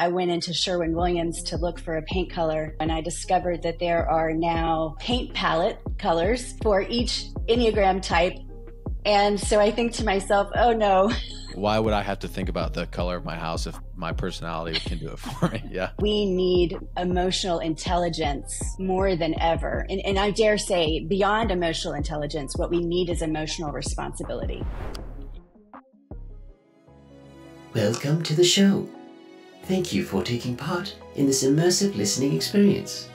I went into Sherwin Williams to look for a paint color, and I discovered that there are now paint palette colors for each Enneagram type. And so I think to myself, oh no. Why would I have to think about the color of my house if my personality can do it for me? Yeah. We need emotional intelligence more than ever. And, and I dare say, beyond emotional intelligence, what we need is emotional responsibility. Welcome to the show. Thank you for taking part in this immersive listening experience.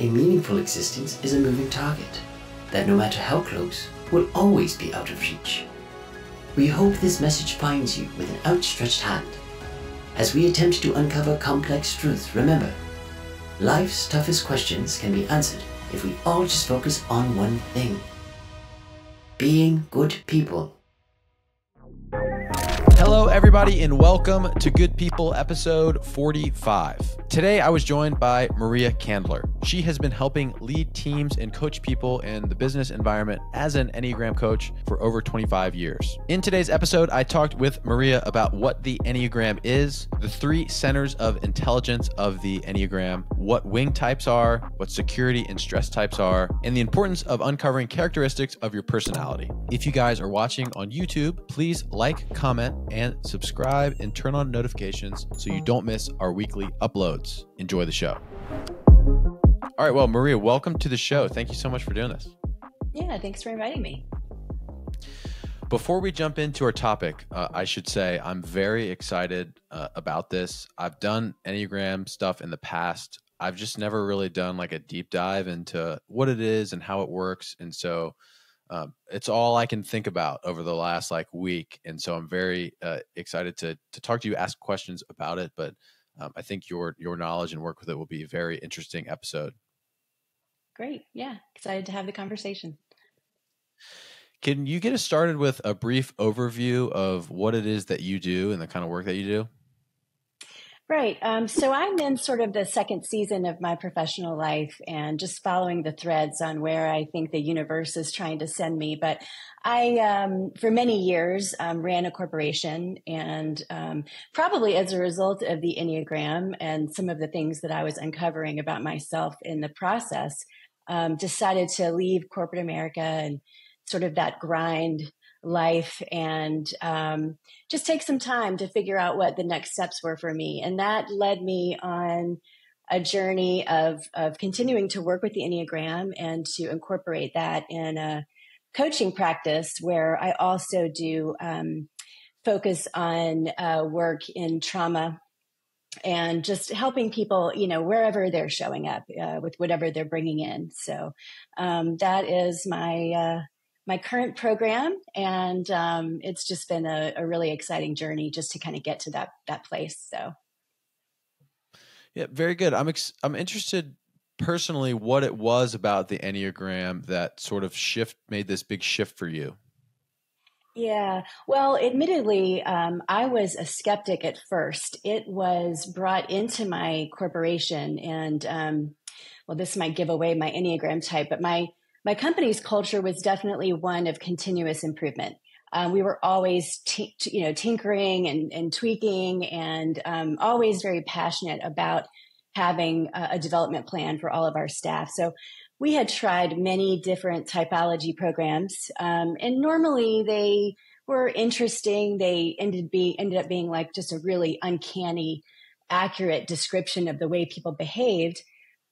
A meaningful existence is a moving target that, no matter how close, will always be out of reach. We hope this message finds you with an outstretched hand. As we attempt to uncover complex truths, remember, life's toughest questions can be answered if we all just focus on one thing being good people. Hello, everybody, and welcome to Good People episode 45. Today, I was joined by Maria Candler. She has been helping lead teams and coach people in the business environment as an Enneagram coach for over 25 years. In today's episode, I talked with Maria about what the Enneagram is, the three centers of intelligence of the Enneagram, what wing types are, what security and stress types are, and the importance of uncovering characteristics of your personality. If you guys are watching on YouTube, please like, comment, and subscribe and turn on notifications so you don't miss our weekly uploads. Enjoy the show. All right, well, Maria, welcome to the show. Thank you so much for doing this. Yeah, thanks for inviting me. Before we jump into our topic, uh, I should say I'm very excited uh, about this. I've done Enneagram stuff in the past. I've just never really done like a deep dive into what it is and how it works. And so um, it's all I can think about over the last like week, and so I'm very uh, excited to to talk to you, ask questions about it. But um, I think your your knowledge and work with it will be a very interesting episode. Great, yeah, excited to have the conversation. Can you get us started with a brief overview of what it is that you do and the kind of work that you do? Right. Um, so I'm in sort of the second season of my professional life and just following the threads on where I think the universe is trying to send me. But I, um, for many years, um, ran a corporation and um, probably as a result of the Enneagram and some of the things that I was uncovering about myself in the process, um, decided to leave corporate America and sort of that grind life and um, just take some time to figure out what the next steps were for me. And that led me on a journey of, of continuing to work with the Enneagram and to incorporate that in a coaching practice where I also do um, focus on uh, work in trauma and just helping people, you know, wherever they're showing up uh, with whatever they're bringing in. So um, that is my uh, my current program, and um, it's just been a, a, really exciting journey just to kind of get to that that place. So, yeah, very good. I'm ex- I'm interested personally what it was about the enneagram that sort of shift made this big shift for you. Yeah. Well, admittedly, um, I was a skeptic at first. It was brought into my corporation, and um, well, this might give away my Enneagram type, but my my company's culture was definitely one of continuous improvement. Um, we were always, t- you know, tinkering and, and tweaking, and um, always very passionate about having a, a, development plan for all of our staff. So we had tried many different typology programs, um, and normally they were interesting. They ended be ended up being like just a really uncanny, accurate description of the way people behaved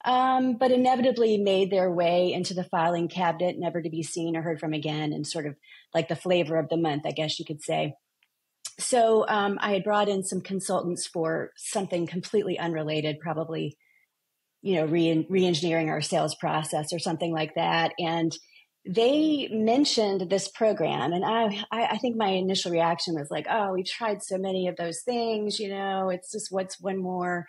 um, but inevitably made their way into the filing cabinet, never to be seen or heard from again, and sort of like the flavor of the month, I guess you could say. So um, I had brought in some consultants for something completely unrelated, probably, you know, re- re-engineering our sales process or something like that, and they mentioned this program and I, I think my initial reaction was like oh we've tried so many of those things you know it's just what's one more?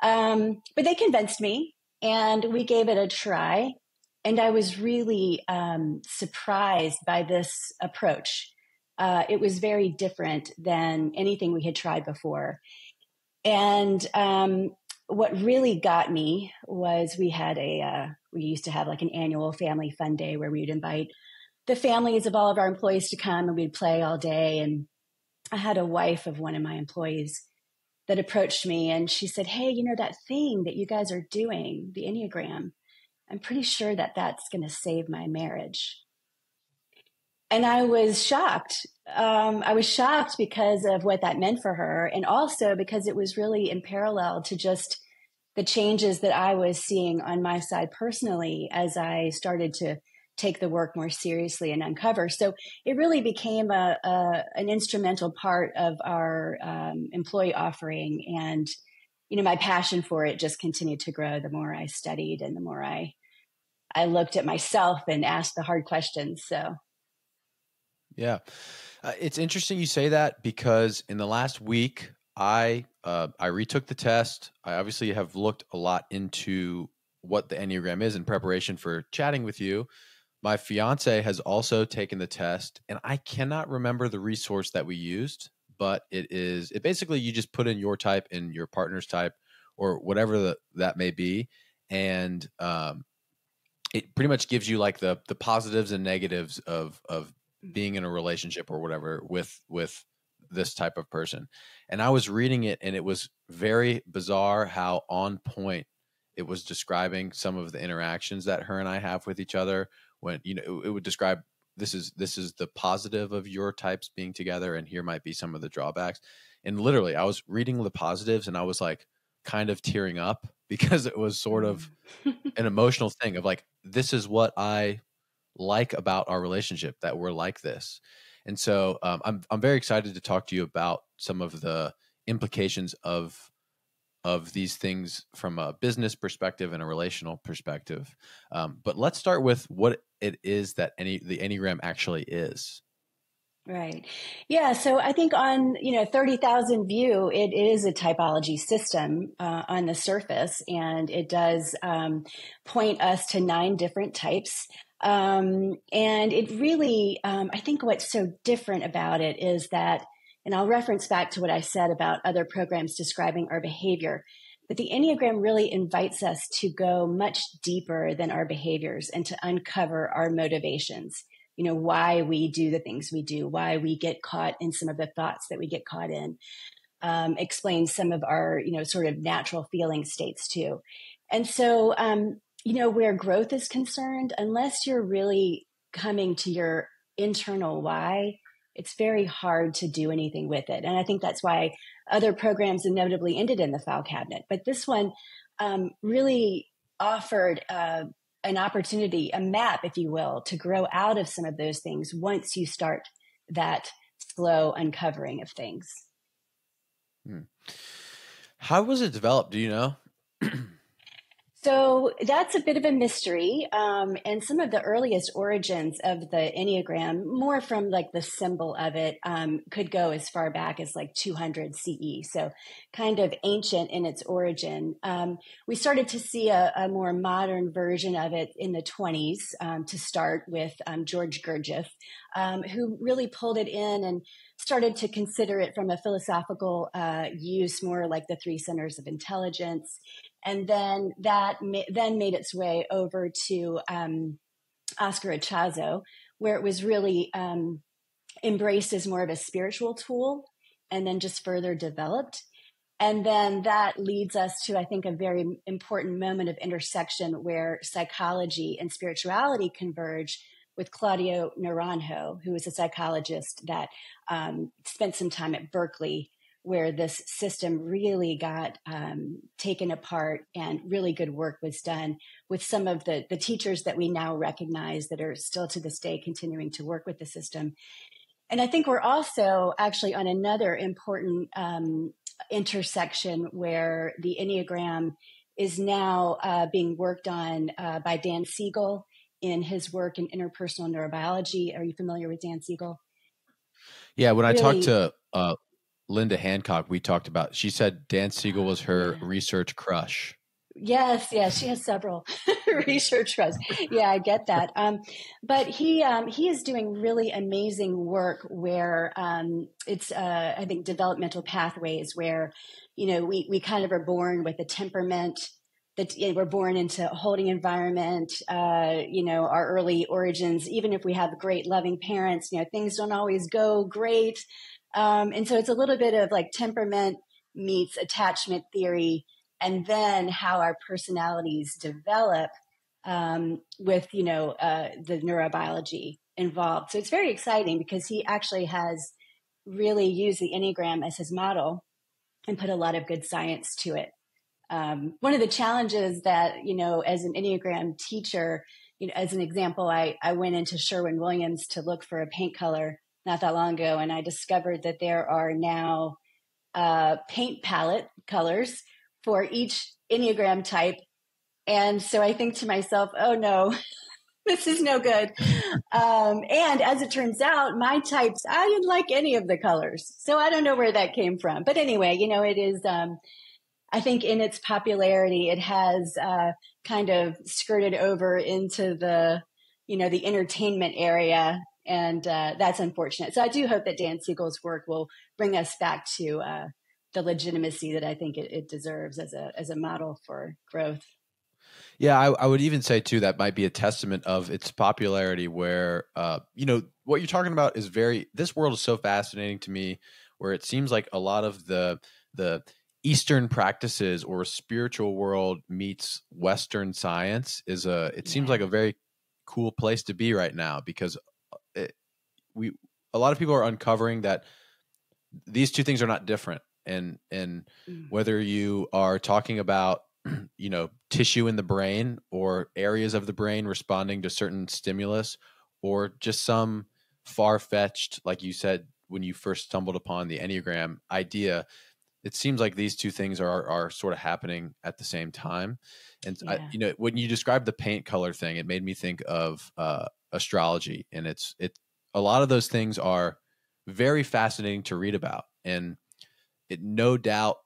Um, but they convinced me and we gave it a try. And I was really um, surprised by this approach. Uh, it was very different than anything we had tried before. And um, what really got me was we had a, uh, we used to have like an annual family fun day where we'd invite the families of all of our employees to come and we'd play all day. And I had a wife of one of my employees that approached me and she said, Hey, you know, that thing that you guys are doing, the Enneagram, I'm pretty sure that that's going to save my marriage. And I was shocked. Um, I was shocked because of what that meant for her. And also because it was really in parallel to just the changes that I was seeing on my side personally as I started to take the work more seriously and uncover. So it really became a, a an instrumental part of our um, employee offering, and you know my passion for it just continued to grow the more I studied and the more I I looked at myself and asked the hard questions. So yeah, uh, it's interesting you say that because in the last week I uh, I retook the test. I obviously have looked a lot into what the Enneagram is in preparation for chatting with you. My fiance has also taken the test, and I cannot remember the resource that we used, but it is it basically you just put in your type and your partner's type or whatever the, that may be, and um, it pretty much gives you like the the positives and negatives of of mm. being in a relationship or whatever with with this type of person. And I was reading it, and it was very bizarre how on point it was describing some of the interactions that her and I have with each other when you know it, it would describe this is this is the positive of your types being together and here might be some of the drawbacks and literally i was reading the positives and i was like kind of tearing up because it was sort of mm. an emotional thing of like this is what i like about our relationship that we're like this and so um, I'm, I'm very excited to talk to you about some of the implications of of these things from a business perspective and a relational perspective. Um, but let's start with what it is that any the Enneagram actually is. Right. Yeah. So I think on you know thirty thousand view, it is a typology system uh, on the surface, and it does um, point us to nine different types. Um, and it really, um, I think, what's so different about it is that and I'll reference back to what I said about other programs describing our behavior. But the Enneagram really invites us to go much deeper than our behaviors and to uncover our motivations. You know, why we do the things we do, why we get caught in some of the thoughts that we get caught in. Um, explains some of our, you know, sort of natural feeling states too. And so, um, you know, where growth is concerned, unless you're really coming to your internal why, it's very hard to do anything with it. And I think that's why other programs inevitably ended in the file cabinet. But this one um, really offered uh, an opportunity, a map, if you will, to grow out of some of those things once you start that slow uncovering of things. Hmm. How was it developed? Do you know? So that's a bit of a mystery. Um, and some of the earliest origins of the Enneagram, more from like the symbol of it, um, could go as far back as like 200 CE. So kind of ancient in its origin. Um, we started to see a, a, more modern version of it in the 20s um, to start with um, George Gurdjieff, um, who really pulled it in and started to consider it from a philosophical uh, use, more like the three centers of intelligence and then that ma- then made its way over to um, Oscar Ichazo, where it was really um, embraced as more of a spiritual tool, and then just further developed. And then that leads us to, I think, a very important moment of intersection where psychology and spirituality converge with Claudio Naranjo, who is a psychologist that um, spent some time at Berkeley where this system really got um, taken apart and really good work was done with some of the, the teachers that we now recognize that are still to this day continuing to work with the system. And I think we're also actually on another important um, intersection where the Enneagram is now uh, being worked on uh, by Dan Siegel in his work in interpersonal neurobiology. Are you familiar with Dan Siegel? Yeah, when really, I talked to uh, Linda Hancock, we talked about. She said Dan Siegel was her research crush. Yes, yes, she has several research crush. Yeah, I get that. Um, but he um, he is doing really amazing work where um, it's uh, I think developmental pathways where you know we we kind of are born with a temperament that you know, we're born into a holding environment. Uh, you know our early origins, even if we have great loving parents, you know things don't always go great. Um, and so it's a little bit of like temperament meets attachment theory and then how our personalities develop um, with you know uh, the neurobiology involved. So it's very exciting because he actually has really used the Enneagram as his model and put a lot of good science to it. Um, one of the challenges that you know as an Enneagram teacher, you know, as an example, I I went into Sherwin Williams to look for a paint color not that long ago, and I discovered that there are now uh, paint palette colors for each Enneagram type. And so I think to myself, oh no, this is no good. Um, and as it turns out, my types, I didn't like any of the colors. So I don't know where that came from. But anyway, you know, it is, um, I think in its popularity, it has uh, kind of skirted over into the, you know, the entertainment area. And uh, that's unfortunate. So I do hope that Dan Siegel's work will bring us back to uh, the legitimacy that I think it, it, deserves as a as a model for growth. Yeah, I, I, would even say too that might be a testament of its popularity. Where uh, you know what you're talking about is very. This world is so fascinating to me, where it seems like a lot of the the Eastern practices or spiritual world meets Western science is a. It yeah. seems like a very cool place to be right now because we a lot of people are uncovering that these two things are not different and and mm. whether you are talking about you know tissue in the brain or areas of the brain responding to certain stimulus or just some far-fetched like you said when you first stumbled upon the enneagram idea it seems like these two things are are sort of happening at the same time and yeah. I, you know when you describe the paint color thing it made me think of uh, astrology and it's it a lot of those things are very fascinating to read about and it no doubt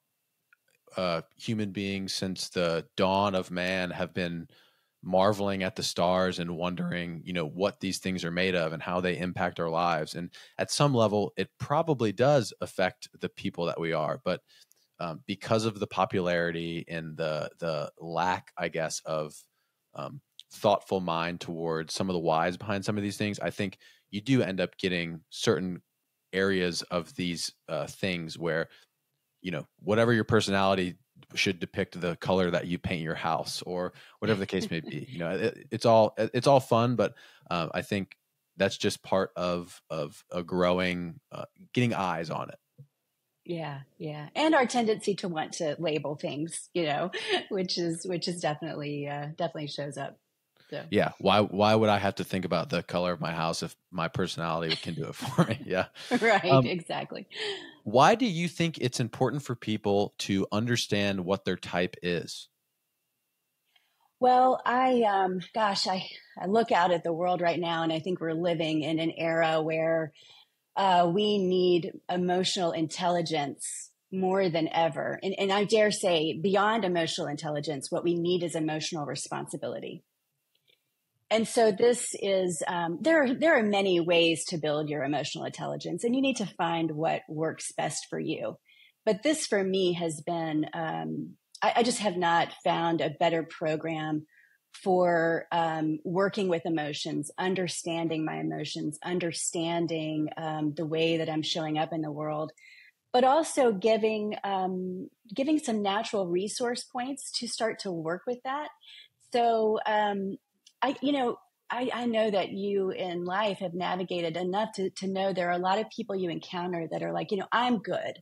uh, human beings since the dawn of man have been marveling at the stars and wondering, you know, what these things are made of and how they impact our lives. And at some level, it probably does affect the people that we are. But um, because of the popularity and the the lack, I guess, of um, thoughtful mind towards some of the whys behind some of these things, I think you do end up getting certain areas of these uh, things where you know whatever your personality should depict the color that you paint your house or whatever the case may be you know it, it's all it's all fun but uh, i think that's just part of of a growing uh, getting eyes on it. Yeah yeah and our tendency to want to label things you know which is which is definitely uh, definitely shows up so. Yeah. Why why would I have to think about the color of my house if my personality can do it for me? Yeah. right, um, exactly. Why do you think it's important for people to understand what their type is? Well, I um gosh, I I look out at the world right now and I think we're living in an era where uh, we need emotional intelligence more than ever. And, and I dare say, beyond emotional intelligence, what we need is emotional responsibility and so this is um, there are there are many ways to build your emotional intelligence and you need to find what works best for you. But this for me has been um, I, I, just have not found a better program for um, working with emotions understanding my emotions understanding um, the way that i'm showing up in the world but also giving um, giving some natural resource points to start to work with that. So um, I, you know, I, I, know that you in life have navigated enough to, to know there are a lot of people you encounter that are like, you know, I'm good.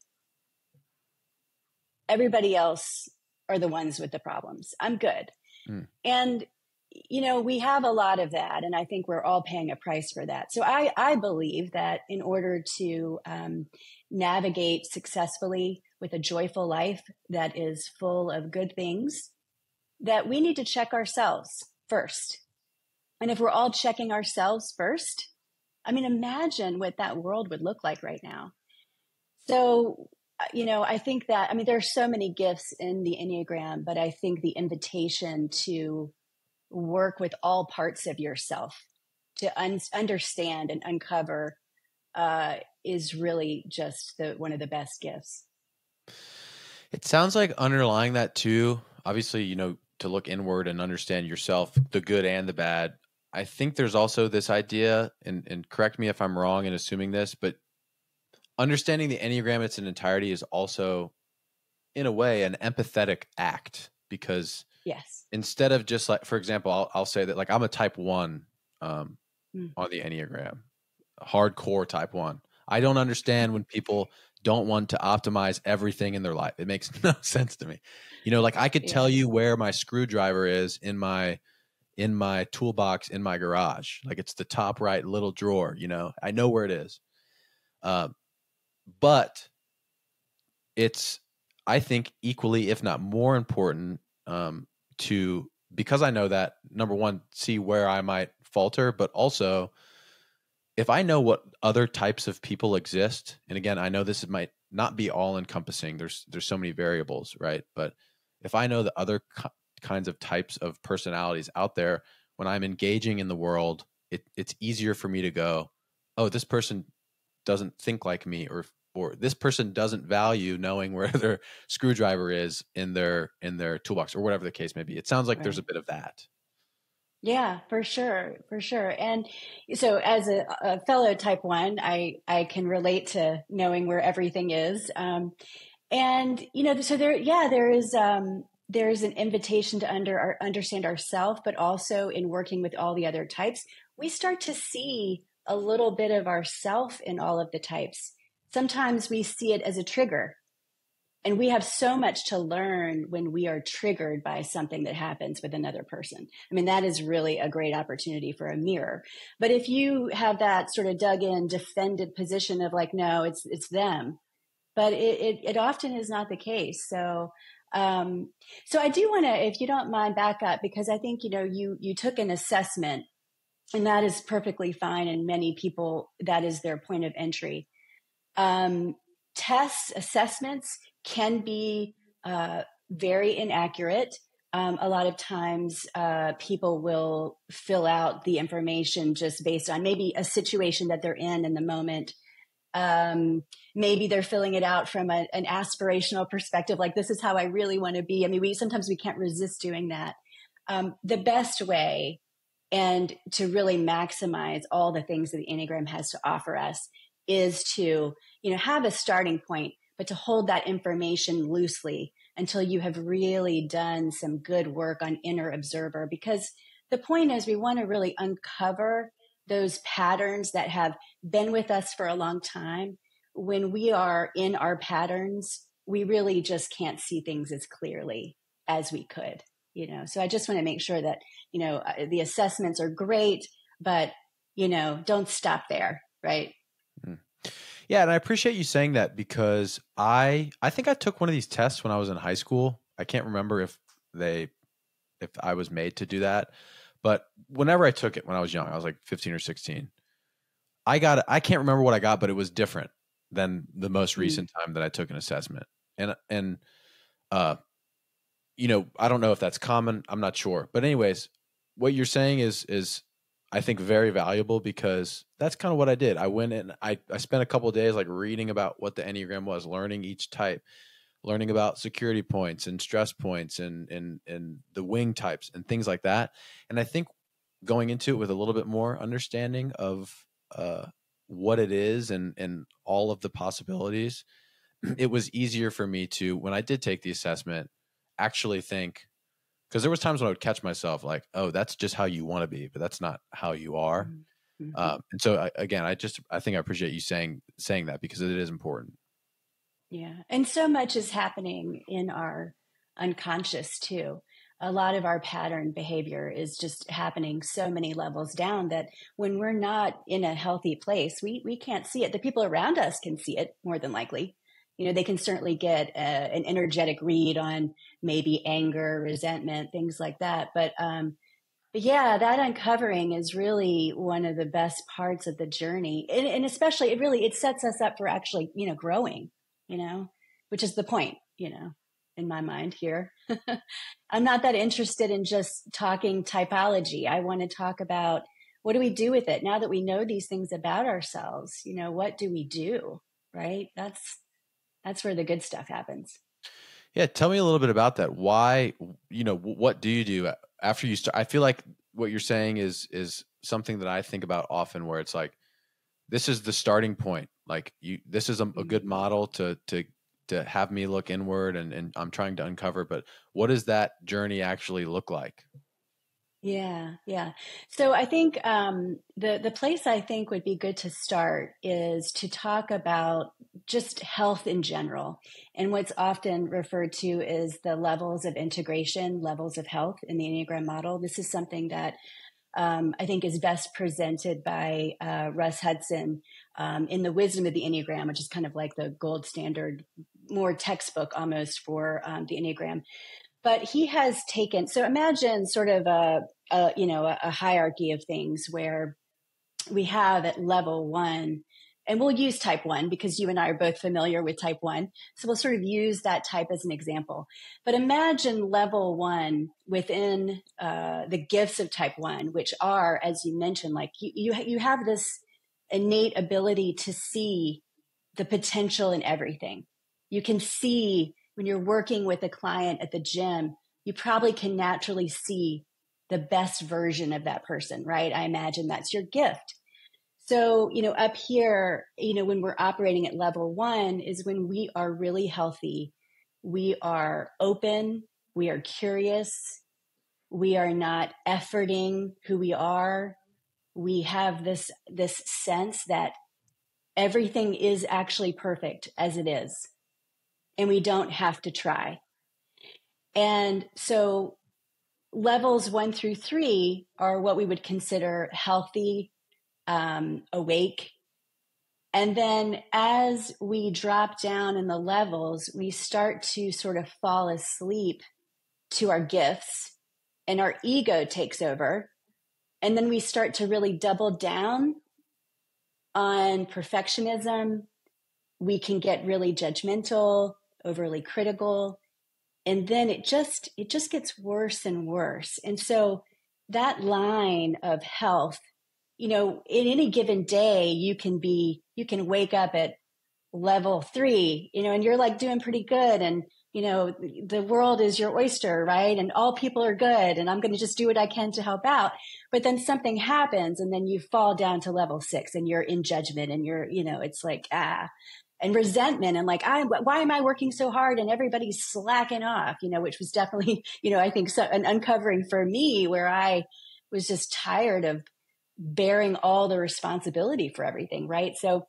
Everybody else are the ones with the problems. I'm good. Mm. And, you know, we have a lot of that. And I think we're all paying a price for that. So I, I believe that in order to um, navigate successfully with a joyful life that is full of good things, that we need to check ourselves first and if we're all checking ourselves first, I mean, imagine what that world would look like right now. So, uh, you know, I think that, I mean, there are so many gifts in the Enneagram, but I think the invitation to work with all parts of yourself to un- understand and uncover uh, is really just the one of the best gifts. It sounds like underlying that too. Obviously, you know, to look inward and understand yourself, the good and the bad. I think there's also this idea, and, and correct me if I'm wrong in assuming this, but understanding the Enneagram in its entirety is also in a way an empathetic act because yes instead of just like for example i'll, I'll say that like i'm a type one um, Mm. on the enneagram hardcore type one i don't understand when people don't want to optimize everything in their life it makes no sense to me you know like i could Yeah. tell you where my screwdriver is in my in my toolbox in my garage like it's the top right little drawer you know? I know where it is. Um, but it's i think equally if not more important um, to because i know that number one see where i might falter but also if i know what other types of people exist and again i know this might not be all encompassing there's there's so many variables right? But if i know the other kinds of types of personalities out there when i'm engaging in the world it, it's easier for me to go oh this person doesn't think like me or or this person doesn't value knowing where their screwdriver is in their in their toolbox or whatever the case may be it sounds like there's a bit of that Yeah, for sure, for sure. And so, as a, a fellow type one, I I can relate to knowing where everything is. Um, and you know, so there, yeah, there is um, there is an invitation to under our, understand ourselves, but also in working with all the other types, we start to see a little bit of ourself in all of the types. Sometimes we see it as a trigger. And we have so much to learn when we are triggered by something that happens with another person. I mean, that is really a great opportunity for a mirror. But if you have that sort of dug in, defended position of like, no, it's it's them, but it it, it often is not the case. So. Um, so I do want to, if you don't mind, back up because I think you know you you took an assessment, and that is perfectly fine. And many people that is their point of entry. Um, tests, assessments can be uh, very inaccurate. Um, a lot of times, uh, people will fill out the information just based on maybe a situation that they're in in the moment. Um, maybe they're filling it out from a, an aspirational perspective, like this is how I really want to be. I mean, we sometimes we can't resist doing that. Um, the best way, and to really maximize all the things that the Enneagram has to offer us, is to you know have a starting point but to hold that information loosely until you have really done some good work on inner observer because the point is we want to really uncover those patterns that have been with us for a long time when we are in our patterns we really just can't see things as clearly as we could you know? So i just want to make sure that you know uh, the assessments are great but you know don't stop there right? Yeah, and I appreciate you saying that because I I think I took one of these tests when I was in high school. I can't remember if they if I was made to do that, but whenever I took it when I was young, I was like 15 or 16. I got I can't remember what I got, but it was different than the most Mm. recent time that I took an assessment. And and uh you know, I don't know if that's common, I'm not sure. But anyways, what you're saying is is I think very valuable because that's kind of what I did. I went and I, I spent a couple of days like reading about what the Enneagram was, learning each type, learning about security points and stress points and and and the wing types and things like that. And I think going into it with a little bit more understanding of uh, what it is and and all of the possibilities, it was easier for me to when I did take the assessment actually think because there was times when I would catch myself like, oh, that's just how you want to be, but that's not how you are. Mhm. Um, and so I, again, I just I think I appreciate you saying saying that because it is important. Yeah. And so much is happening in our unconscious too. A lot of our pattern behavior is just happening so many levels down that when we're not in a healthy place, we, we can't see it. The people around us can see it more than likely. You know, they can certainly get a, an energetic read on maybe anger, resentment, things like that. But, um, but yeah, that uncovering is really one of the best parts of the journey. And, and especially it really, it sets us up for actually, you know, growing you know, which is the point, you know, in my mind here. I'm not that interested in just talking typology. I want to talk about what do we do with it now that we know these things about ourselves? You know, what do we do? Right? That's that's where the good stuff happens. Yeah, tell me a little bit about that. Why, you know, what do you do after you start? I feel like what you're saying is is something that I think about often, where it's like, this is the starting point. Like you, this is a, a good model to to to have me look inward and, and I'm trying to uncover, but what does that journey actually look like? Yeah, yeah. So I think um, the the place I think would be good to start is to talk about just health in general, and what's often referred to is the levels of integration, levels of health in the Enneagram model. This is something that um, I think is best presented by uh, Russ Hudson um, in the Wisdom of the Enneagram, which is kind of like the gold standard, more textbook almost for um, the Enneagram. But he has taken so imagine sort of a, a you know a, a, hierarchy of things where we have at level one and we'll use type one because you and i are both familiar with type one so we'll sort of use that type as an example but imagine level one within uh, the gifts of type one which are as you mentioned like you, you, you have this innate ability to see the potential in everything you can see when you're working with a client at the gym, you probably can naturally see the best version of that person, right? I imagine that's your gift. So, you know, up here, you know, when we're operating at level one is when we are really healthy. We are open. We are curious. We are not efforting who we are. We have this, this sense that everything is actually perfect as it is and we don't have to try. And so levels one through three are what we would consider healthy, um, awake. And then as we drop down in the levels, we start to sort of fall asleep to our gifts and our ego takes over. And then we start to really double down on perfectionism. We can get really judgmental overly critical and then it just it just gets worse and worse and so that line of health you know in any given day you can be you can wake up at level 3 you know and you're like doing pretty good and you know the world is your oyster right? And all people are good and i'm going to just do what i can to help out. But then something happens and then you fall down to level 6 and you're in judgment and you're you know it's like ah and resentment and like, I, why am I working so hard and everybody's slacking off, you know, which was definitely, you know, I think so, an uncovering for me where I was just tired of bearing all the responsibility for everything. Right. So,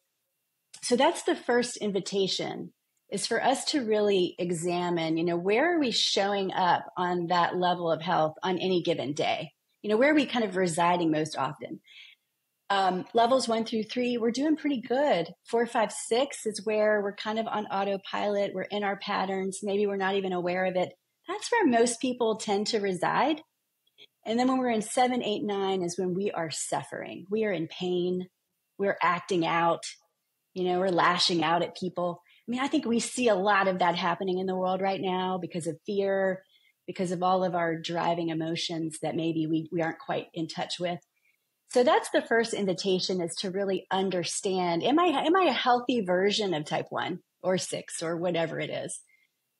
so that's the first invitation is for us to really examine, you know, where are we showing up on that level of health on any given day? You know, where are we kind of residing most often? Um, levels one through three, we're doing pretty good. Four, five, six is where we're kind of on autopilot. We're in our patterns. Maybe we're not even aware of it. That's where most people tend to reside. And then when we're in seven, eight, nine is when we are suffering. We are in pain. We're acting out. You know, we're lashing out at people. I mean, I think we see a lot of that happening in the world right now because of fear, because of all of our driving emotions that maybe we, we aren't quite in touch with. So that's the first invitation is to really understand, am I, am I a healthy version of type one or six or whatever it is?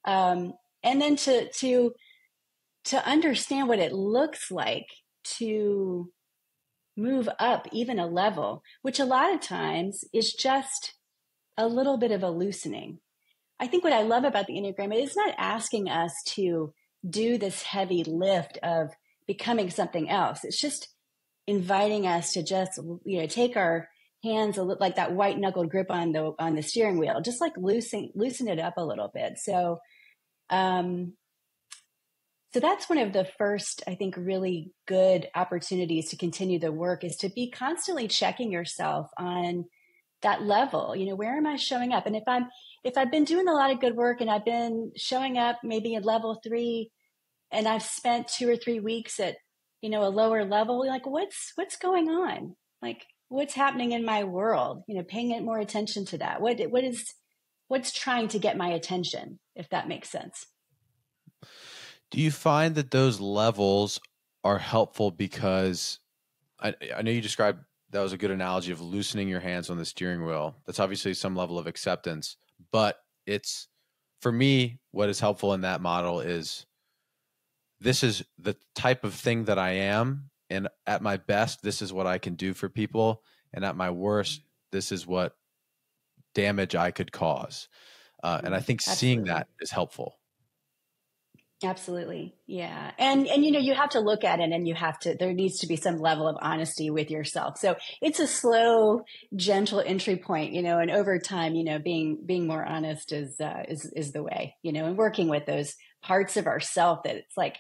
Um, and then to, to, to understand what it looks like to move up even a level, which a lot of times is just a little bit of a loosening. I think what I love about the Enneagram is it's not asking us to do this heavy lift of becoming something else. It's just inviting us to just you know take our hands a little like that white knuckled grip on the on the steering wheel just like loosen loosen it up a little bit so um so that's one of the first i think really good opportunities to continue the work is to be constantly checking yourself on that level you know where am i showing up and if i'm if i've been doing a lot of good work and i've been showing up maybe at level three and i've spent two or three weeks at you know, a lower level, like what's what's going on? Like what's happening in my world? You know, paying it more attention to that. What what is what's trying to get my attention, if that makes sense. Do you find that those levels are helpful because I, I know you described that was a good analogy of loosening your hands on the steering wheel. That's obviously some level of acceptance, but it's for me, what is helpful in that model is this is the type of thing that I am. And at my best, this is what I can do for people. And at my worst, this is what damage I could cause. Uh, and I think Absolutely. seeing that is helpful. Absolutely. Yeah. And and you know, you have to look at it and you have to there needs to be some level of honesty with yourself. So it's a slow, gentle entry point, you know, and over time, you know, being being more honest is uh, is is the way, you know, and working with those parts of ourself that it's like,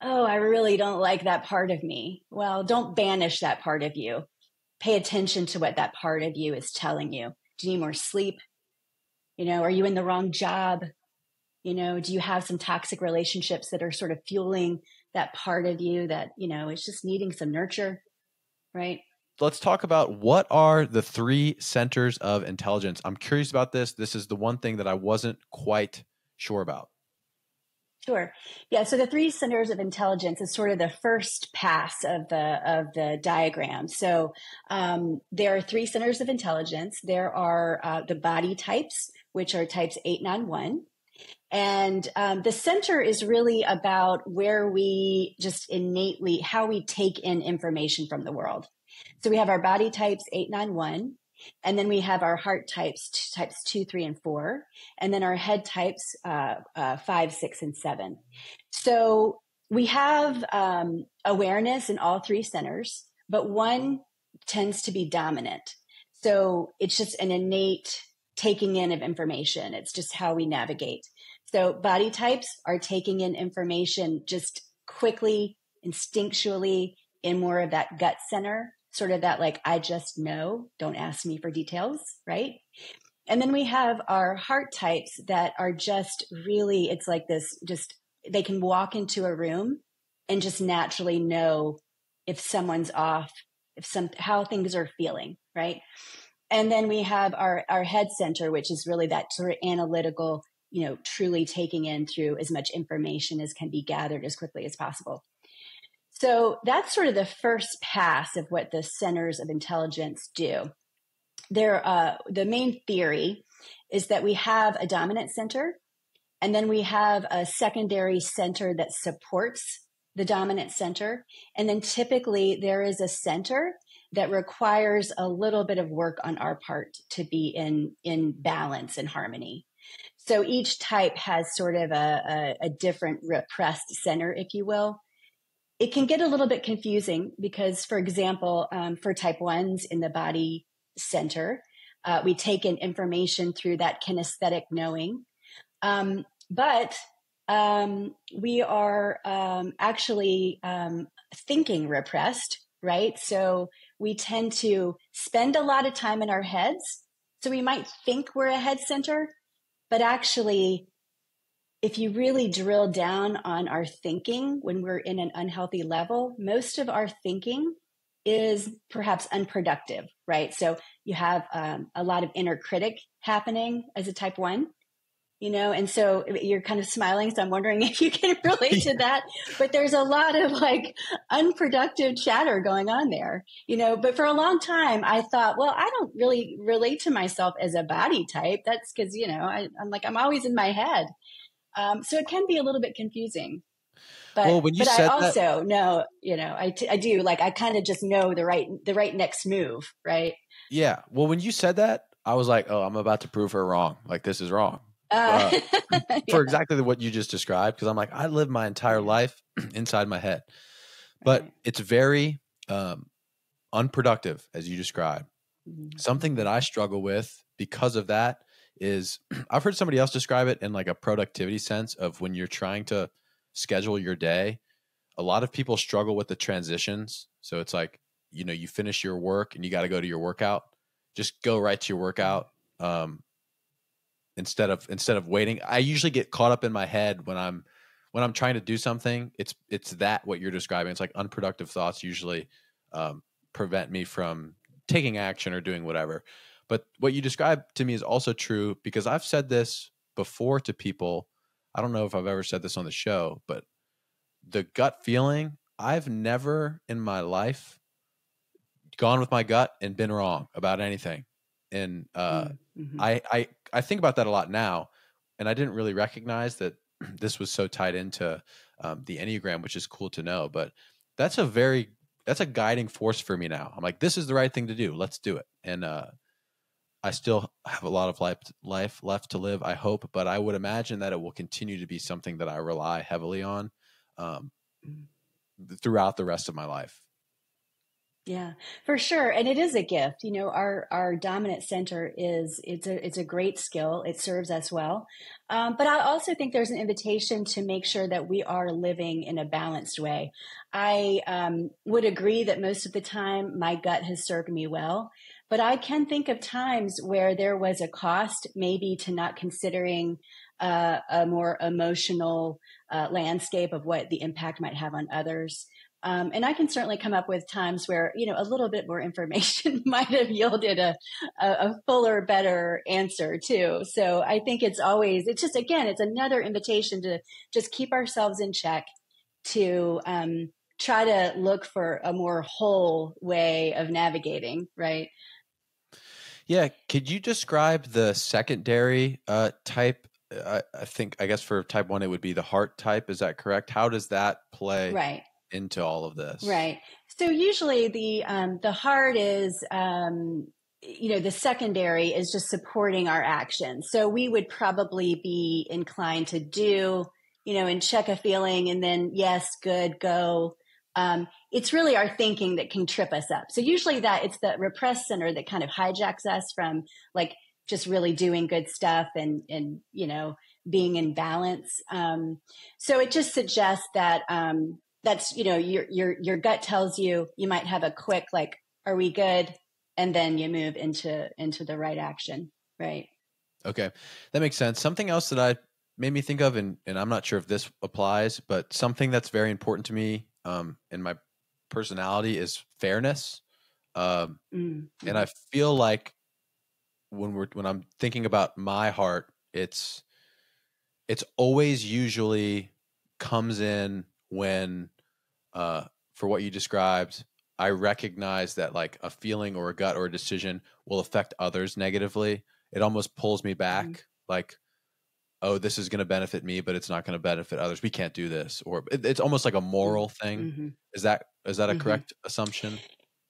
oh, I really don't like that part of me. Well, don't banish that part of you. Pay attention to what that part of you is telling you. Do you need more sleep? You know, are you in the wrong job? You know, do you have some toxic relationships that are sort of fueling that part of you that, you know, is just needing some nurture, right? Let's talk about what are the three centers of intelligence. I'm curious about this. This is the one thing that I wasn't quite sure about. Sure. Yeah. So the three centers of intelligence is sort of the first pass of the of the diagram. So um, there are three centers of intelligence. There are uh, the body types, which are types eight, nine, one. And um, the center is really about where we just innately, how we take in information from the world. So we have our body types, eight, nine, one. And then we have our heart types, types two, three, and four. And then our head types, uh, uh, five, six, and seven. So we have um, awareness in all three centers, but one tends to be dominant. So it's just an innate taking in of information. It's just how we navigate. So body types are taking in information just quickly, instinctually in more of that gut center, sort of that like, I just know, don't ask me for details, right? And then we have our heart types that are just really, it's like this, just they can walk into a room and just naturally know if someone's off, if some, how things are feeling, right? And then we have our, our head center, which is really that sort of analytical, you know, truly taking in through as much information as can be gathered as quickly as possible. So that's sort of the first pass of what the centers of intelligence do. There, uh, the main theory is that we have a dominant center, and then we have a secondary center that supports the dominant center, and then typically there is a center that requires a little bit of work on our part to be in in balance and harmony. So each type has sort of a, a, a different repressed center, if you will it can get a little bit confusing because, for example, um, for type ones in the body center, uh, we take in information through that kinesthetic knowing. Um, but um, we are um, actually um, thinking repressed, right? So we tend to spend a lot of time in our heads. So we might think we're a head center, but actually if you really drill down on our thinking when we're in an unhealthy level, most of our thinking is perhaps unproductive, right? So you have um, a lot of inner critic happening as a type one, you know, and so you're kind of smiling. So I'm wondering if you can relate to that. But there's a lot of like unproductive chatter going on there, you know. But for a long time, I thought, well, I don't really relate to myself as a body type. That's because, you know, I, I'm like, I'm always in my head. Um, so it can be a little bit confusing. But, well, when you but said I also that, know, you know, I, t- I do like, I kind of just know the right, the right next move. Right. Yeah. Well, when you said that, I was like, oh, I'm about to prove her wrong. Like this is wrong. Uh, uh, yeah. for exactly what you just described. Cause I'm like, I live my entire life inside my head, but right. it's very, um, unproductive as you describe Mm-hmm. Something that I struggle with because of that is I've heard somebody else describe it in like a productivity sense of when you're trying to schedule your day. A lot of people struggle with the transitions. So it's like, you know, you finish your work and you got to go to your workout. Just go right to your workout. Um, instead of instead of waiting. I usually get caught up in my head when I'm when I'm trying to do something. It's it's that what you're describing. It's like unproductive thoughts usually um, prevent me from taking action or doing whatever. But what you described to me is also true because I've said this before to people. I don't know if I've ever said this on the show, but the gut feeling, I've never in my life gone with my gut and been wrong about anything. And uh, mm, mm-hmm. I, I I think about that a lot now, and I didn't really recognize that this was so tied into um, the Enneagram, which is cool to know. But that's a very that's a guiding force for me now. I'm like, this is the right thing to do. Let's do it. And uh, I still have a lot of life life left to live. I hope, but I would imagine that it will continue to be something that I rely heavily on um, mm. throughout the rest of my life. Yeah, for sure. And it is a gift. You know, our our dominant center is it's a it's a great skill. It serves us well. Um, but I also think there's an invitation to make sure that we are living in a balanced way. I um, would agree that most of the time my gut has served me well, but I can think of times where there was a cost, maybe to not considering uh, a more emotional uh, landscape of what the impact might have on others. Um, and I can certainly come up with times where, you know, a little bit more information might have yielded a, a, a, fuller, better answer too. So I think it's always, it's just, again, it's another invitation to just keep ourselves in check to, um, try to look for a more whole way of navigating, right? Yeah. Could you describe the secondary uh, type? Uh, I think, I guess for type one, it would be the heart type. Is that correct? How does that play? Right into all of this? Right. So usually the um, the heart is um, you know the secondary is just supporting our action. So we would probably be inclined to do you know and check a feeling and then yes, good, go. Um, it's really our thinking that can trip us up. So usually that it's the repressed center that kind of hijacks us from like just really doing good stuff and and you know being in balance. Um, so it just suggests that um, that's you know your your your gut tells you you might have a quick like are we good? And then you move into into the right action right? Okay. That makes sense. Something else that i made me think of and and i'm not sure if this applies but something that's very important to me um in my personality is fairness. Um mm-hmm. and i feel like when we're when i'm thinking about my heart it's it's always usually comes in when uh, for what you described, I recognize that like a feeling or a gut or a decision will affect others negatively. It almost pulls me back, mm-hmm. like, oh, this is going to benefit me, but it's not going to benefit others. We can't do this, or it, it's almost like a moral thing. Mm-hmm. Is that is that a mm-hmm. correct assumption?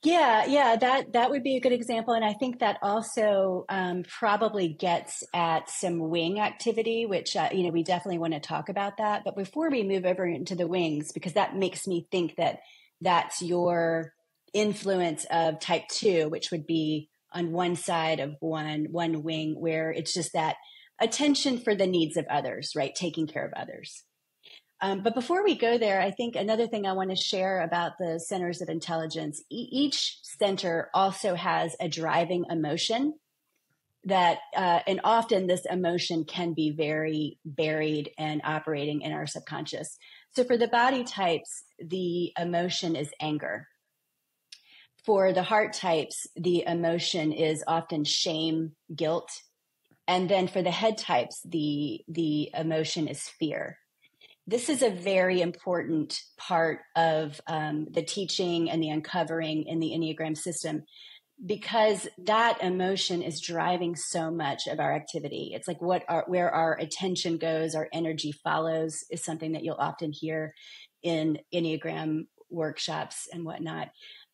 Yeah, yeah, that that would be a good example, and I think that also um, probably gets at some wing activity, which uh, you know we definitely want to talk about that. But before we move over into the wings, because that makes me think that that's your influence of type two, which would be on one side of one one wing, where it's just that attention for the needs of others, right? Taking care of others. Um, but before we go there, I think another thing I want to share about the centers of intelligence e- each center also has a driving emotion that, uh, and often this emotion can be very buried and operating in our subconscious. So for the body types, the emotion is anger. For the heart types, the emotion is often shame, guilt. And then for the head types, the, the emotion is fear this is a very important part of um, the teaching and the uncovering in the Enneagram system because that emotion is driving so much of our activity. It's like what our, where our attention goes, our energy follows is something that you'll often hear in Enneagram workshops and whatnot.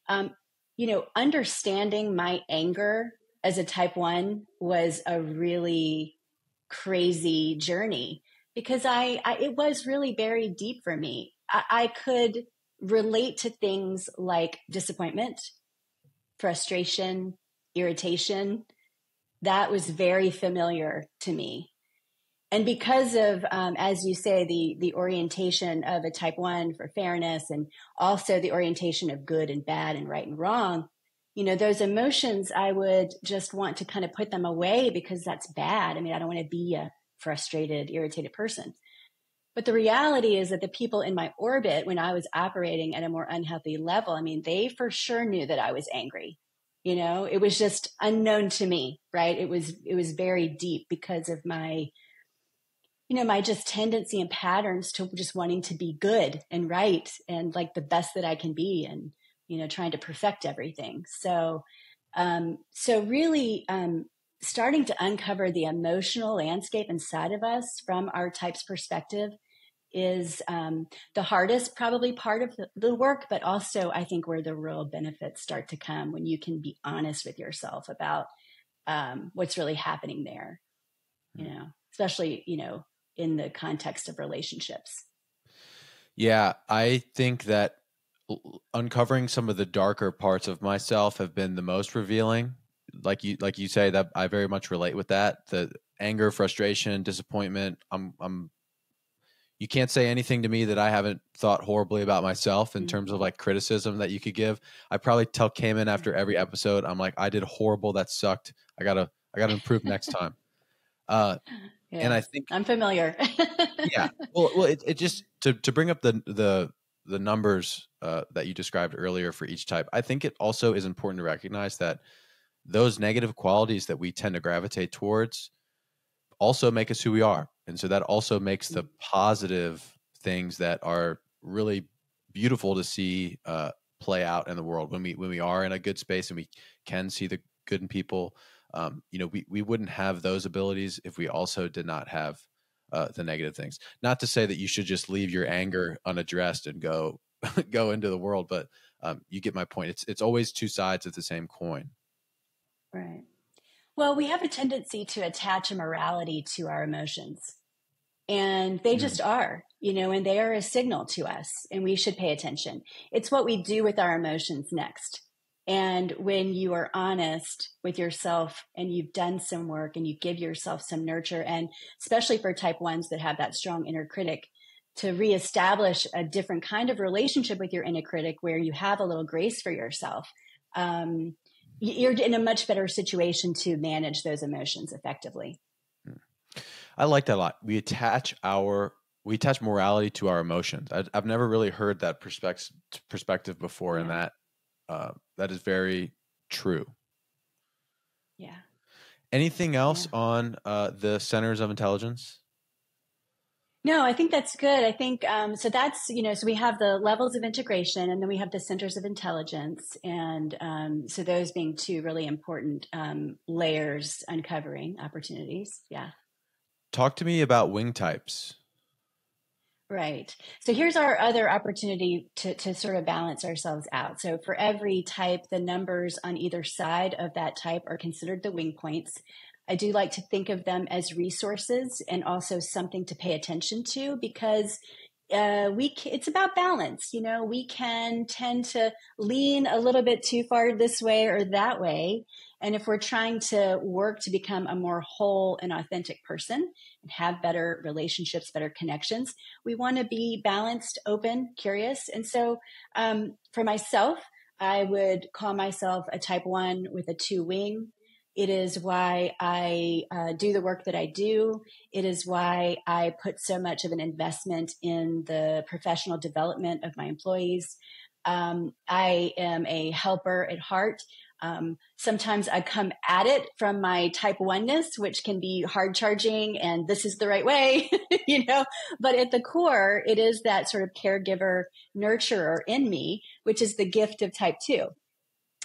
Um, you know, understanding my anger as a type one was a really crazy journey because I, I it was really buried deep for me. I, I could relate to things like disappointment, frustration, irritation. That was very familiar to me. And because of, um, as you say, the the orientation of a type one for fairness, and also the orientation of good and bad and right and wrong, you know, those emotions, I would just want to kind of put them away because that's bad. I mean, I don't want to be a frustrated, irritated person. But the reality is that the people in my orbit, when I was operating at a more unhealthy level, I mean, they for sure knew that I was angry. You know, it was just unknown to me, right? It was, it was very deep because of my, you know, my just tendency and patterns to just wanting to be good and right and like the best that I can be and, you know, trying to perfect everything. So, um, so really, um, starting to uncover the emotional landscape inside of us from our type's perspective is um, the hardest probably part of the, the, work but also i think where the real benefits start to come when you can be honest with yourself about um, what's really happening there. You know, especially you know in the context of relationships. Yeah, I think that uncovering some of the darker parts of myself have been the most revealing. Like you, like you say, that I very much relate with that. The anger, frustration, disappointment. I'm, I'm. You can't say anything to me that I haven't thought horribly about myself in mm-hmm. terms of like criticism that you could give. I probably tell Cayman after every episode, I'm like, I did horrible. That sucked. I gotta, I gotta improve next time. Uh, yeah, and I think I'm familiar. yeah. Well, well, it, it just to to bring up the the the numbers uh, that you described earlier for each type. I think it also is important to recognize that those negative qualities that we tend to gravitate towards also make us who we are, and so that also makes the mm. positive things that are really beautiful to see uh, play out in the world when we when we are in a good space and we can see the good in people um, you know, we, we wouldn't have those abilities if we also did not have uh, the negative things. Not to say that you should just leave your anger unaddressed and go go into the world, but um, you get my point. It's it's always two sides of the same coin. Right. Well, we have a tendency to attach a morality to our emotions, and they mm. just are, you know, and they are a signal to us, and we should pay attention. It's what we do with our emotions next. And when you are honest with yourself and you've done some work and you give yourself some nurture, and especially for type ones that have that strong inner critic, to reestablish a different kind of relationship with your inner critic where you have a little grace for yourself, um, you're in a much better situation to manage those emotions effectively. Hmm. I like that a lot. We attach our we attach morality to our emotions. I, have never really heard that perspective perspective before yeah. in that uh, that is very true. Yeah. Anything else yeah. on uh, the centers of intelligence? No, I think that's good. I think um, so. That's you know, so we have the levels of integration, and then we have the centers of intelligence, and um, so those being two really important um, layers uncovering opportunities. Yeah. Talk to me about wing types. Right. So here's our other opportunity to, to sort of balance ourselves out. So for every type, the numbers on either side of that type are considered the wing points. I do like to think of them as resources and also something to pay attention to because uh, we it's about balance. You know, we can tend to lean a little bit too far this way or that way, and if we're trying to work to become a more whole and authentic person and have better relationships, better connections, we want to be balanced, open, curious. And so um, for myself, I would call myself a type one with a two wing. It is why I uh, do the work that I do. It is why I put so much of an investment in the professional development of my employees. Um, I am a helper at heart. Um, sometimes I come at it from my type oneness, which can be hard charging and this is the right way, you know, but at the core, it is that sort of caregiver nurturer in me, which is the gift of type two.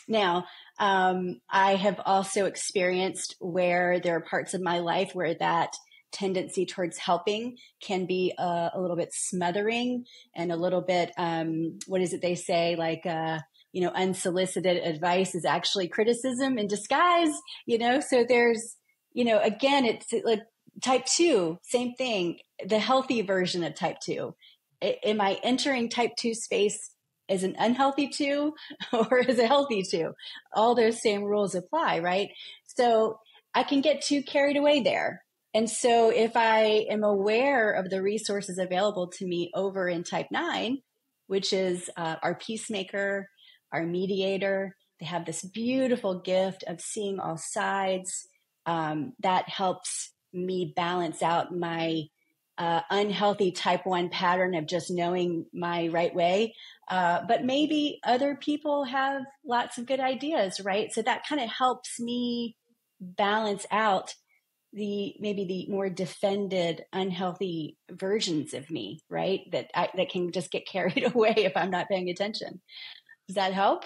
Now, um, I have also experienced where there are parts of my life where that tendency towards helping can be uh, a little bit smothering and a little bit, um, what is it they say? Like, uh, you know, unsolicited advice is actually criticism in disguise, you know? So there's, you know, again, it's like type two, same thing, the healthy version of type two. am I entering type two space as an unhealthy two or is a healthy two? All those same rules apply, right? So I can get too carried away there. And so if I am aware of the resources available to me over in type nine, which is uh, our peacemaker, our mediator. They have this beautiful gift of seeing all sides. Um, that helps me balance out my uh, unhealthy type one pattern of just knowing my right way. Uh, but maybe other people have lots of good ideas, right? So that kind of helps me balance out the maybe the more defended unhealthy versions of me right that I, that can just get carried away if i'm not paying attention does that help?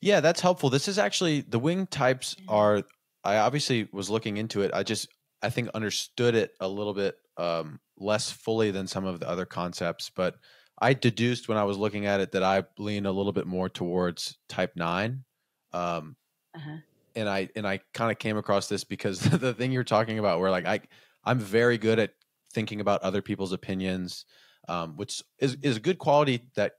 Yeah, that's helpful. This is actually the wing types are I obviously was looking into it. I just I think understood it a little bit um, less fully than some of the other concepts, but I deduced when I was looking at it that I lean a little bit more towards type 9. Um, uh-huh. and I and I kind of came across this because the thing you're talking about, where like I I'm very good at thinking about other people's opinions, um, which is is a good quality that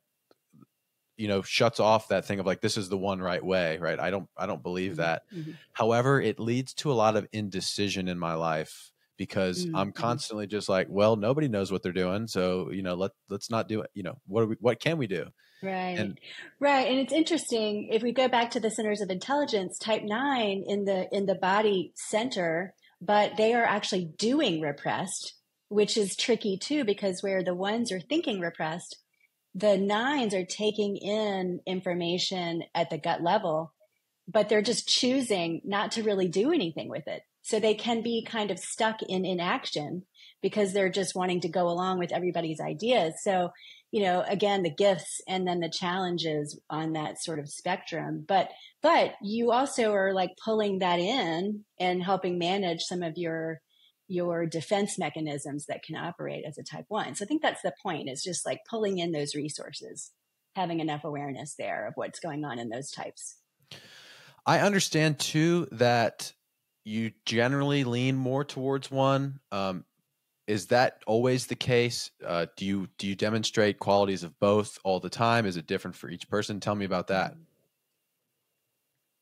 you know shuts off that thing of like this is the one right way, right? I don't I don't believe mm-hmm. that. Mm-hmm. However, it leads to a lot of indecision in my life because mm-hmm. I'm constantly just like, well, nobody knows what they're doing, so you know, let let's not do it. You know, what we, what can we do? Right. And, right. And it's interesting if we go back to the centers of intelligence, type 9 in the in the body center, but they are actually doing repressed, which is tricky too because where the ones are thinking repressed, the nines are taking in information at the gut level, but they're just choosing not to really do anything with it. So they can be kind of stuck in inaction because they're just wanting to go along with everybody's ideas. So you know again the gifts and then the challenges on that sort of spectrum. But but you also are like pulling that in and helping manage some of your your defense mechanisms that can operate as a type 1 so i think that's the point is just like pulling in those resources having enough awareness there of what's going on in those types. I understand too that you generally lean more towards one um, is that always the case? Uh, do you do you demonstrate qualities of both all the time? Is it different for each person? Tell me about that.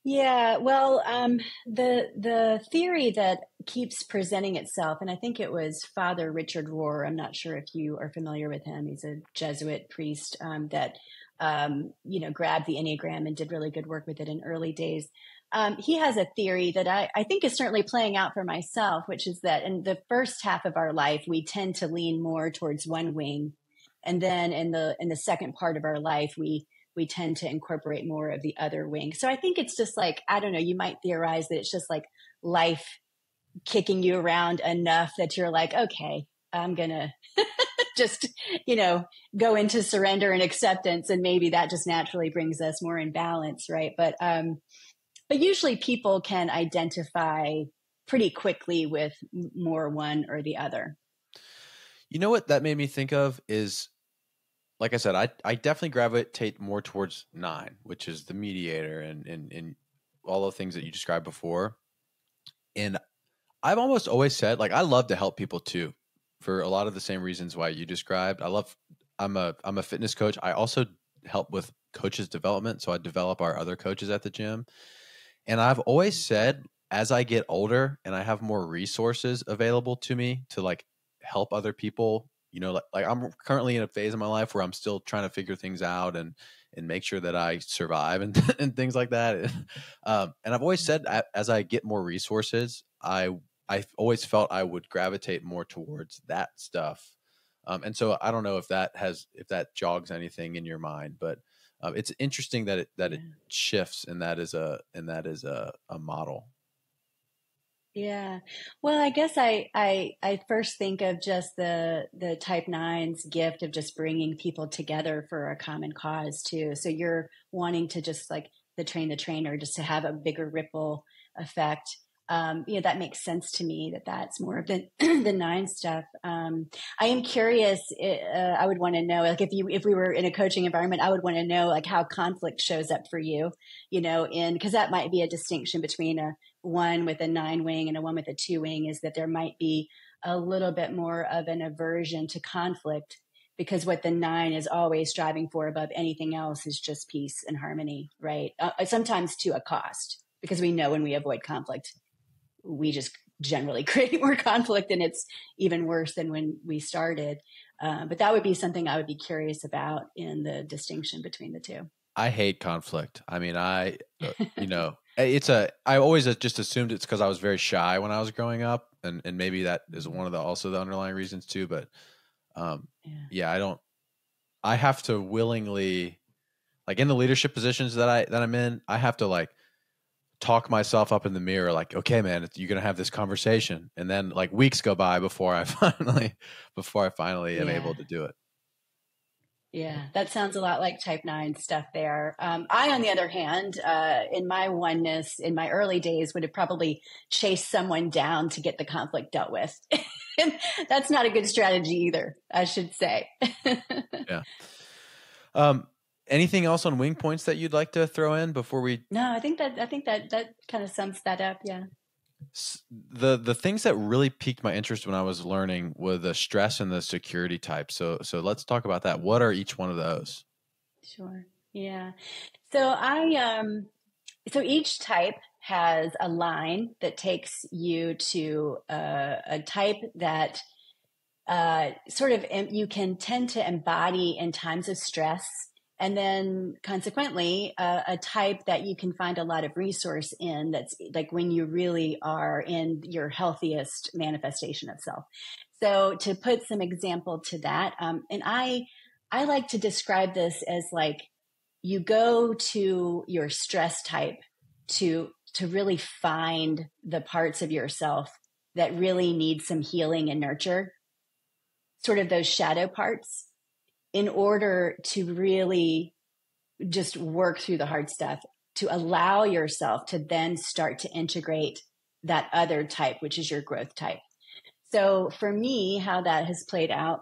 Yeah, well, um, the the theory that keeps presenting itself, and I think it was Father Richard Rohr. I'm not sure if you are familiar with him. He's a Jesuit priest um, that um, you know grabbed the Enneagram and did really good work with it in early days um, he has a theory that I, I think is certainly playing out for myself, which is that in the first half of our life, we tend to lean more towards one wing. And then in the in the second part of our life, we we tend to incorporate more of the other wing. So I think it's just like, I don't know, you might theorize that it's just like life kicking you around enough that you're like, okay, I'm gonna just, you know, go into surrender and acceptance. And maybe that just naturally brings us more in balance, right? But um but usually people can identify pretty quickly with more one or the other. You know what that made me think of is like I said, I, I definitely gravitate more towards nine, which is the mediator and, and, and all the things that you described before. And I've almost always said, like, I love to help people too, for a lot of the same reasons why you described. I love, I'm a, I'm a fitness coach. I also help with coaches development. So I develop our other coaches at the gym. And I've always said as I get older and I have more resources available to me to like help other people, you know, like, like I'm currently in a phase of my life where I'm still trying to figure things out and and make sure that I survive and and things like that. um, and I've always said as I get more resources, I I've always felt I would gravitate more towards that stuff. Um, and so I don't know if that has if that jogs anything in your mind, but um, it's interesting that it that it shifts and that is a and that is a, a model. Yeah. Well i guess I, I i first think of just the the type nines gift of just bringing people together for a common cause too. So you're wanting to just like the train the trainer just to have a bigger ripple effect um, you know that makes sense to me that that's more of the the nine stuff. Um, I am curious. Uh, I would want to know, like, if you if we were in a coaching environment, I would want to know like how conflict shows up for you. You know, in because that might be a distinction between a one with a nine wing and a one with a two wing is that there might be a little bit more of an aversion to conflict because what the nine is always striving for above anything else is just peace and harmony, right? Uh, sometimes to a cost because we know when we avoid conflict we just generally create more conflict and it's even worse than when we started. Uh, but that would be something I would be curious about in the distinction between the two. I hate conflict. I mean, I, uh, you know, it's a, I always just assumed it's because I was very shy when I was growing up. And, and maybe that is one of the, also the underlying reasons too. But, um, yeah, yeah I don't, I have to willingly, like in the leadership positions that I, that I'm in, I have to like talk myself up in the mirror like okay man you're gonna have this conversation. And then like weeks go by before i finally before i finally yeah. am able to do it. Yeah that sounds a lot like type 9 stuff there. Um, i on the other hand uh, in my oneness in my early days would have probably chased someone down to get the conflict dealt with. That's not a good strategy either i should say. Yeah. Um, anything else on wing points that you'd like to throw in before we no i think that i think that that kind of sums that up yeah. The the things that really piqued my interest when i was learning were the stress and the security type so so let's talk about that. What are each one of those? Sure yeah. So i um so each type has a line that takes you to a, a type that uh, sort of you can tend to embody in times of stress and then consequently uh, a type that you can find a lot of resource in that's like when you really are in your healthiest manifestation of self. So to put some example to that um, and i i like to describe this as like you go to your stress type to to really find the parts of yourself that really need some healing and nurture. Sort of those shadow parts in order to really just work through the hard stuff to allow yourself to then start to integrate that other type which is your growth type so for me how that has played out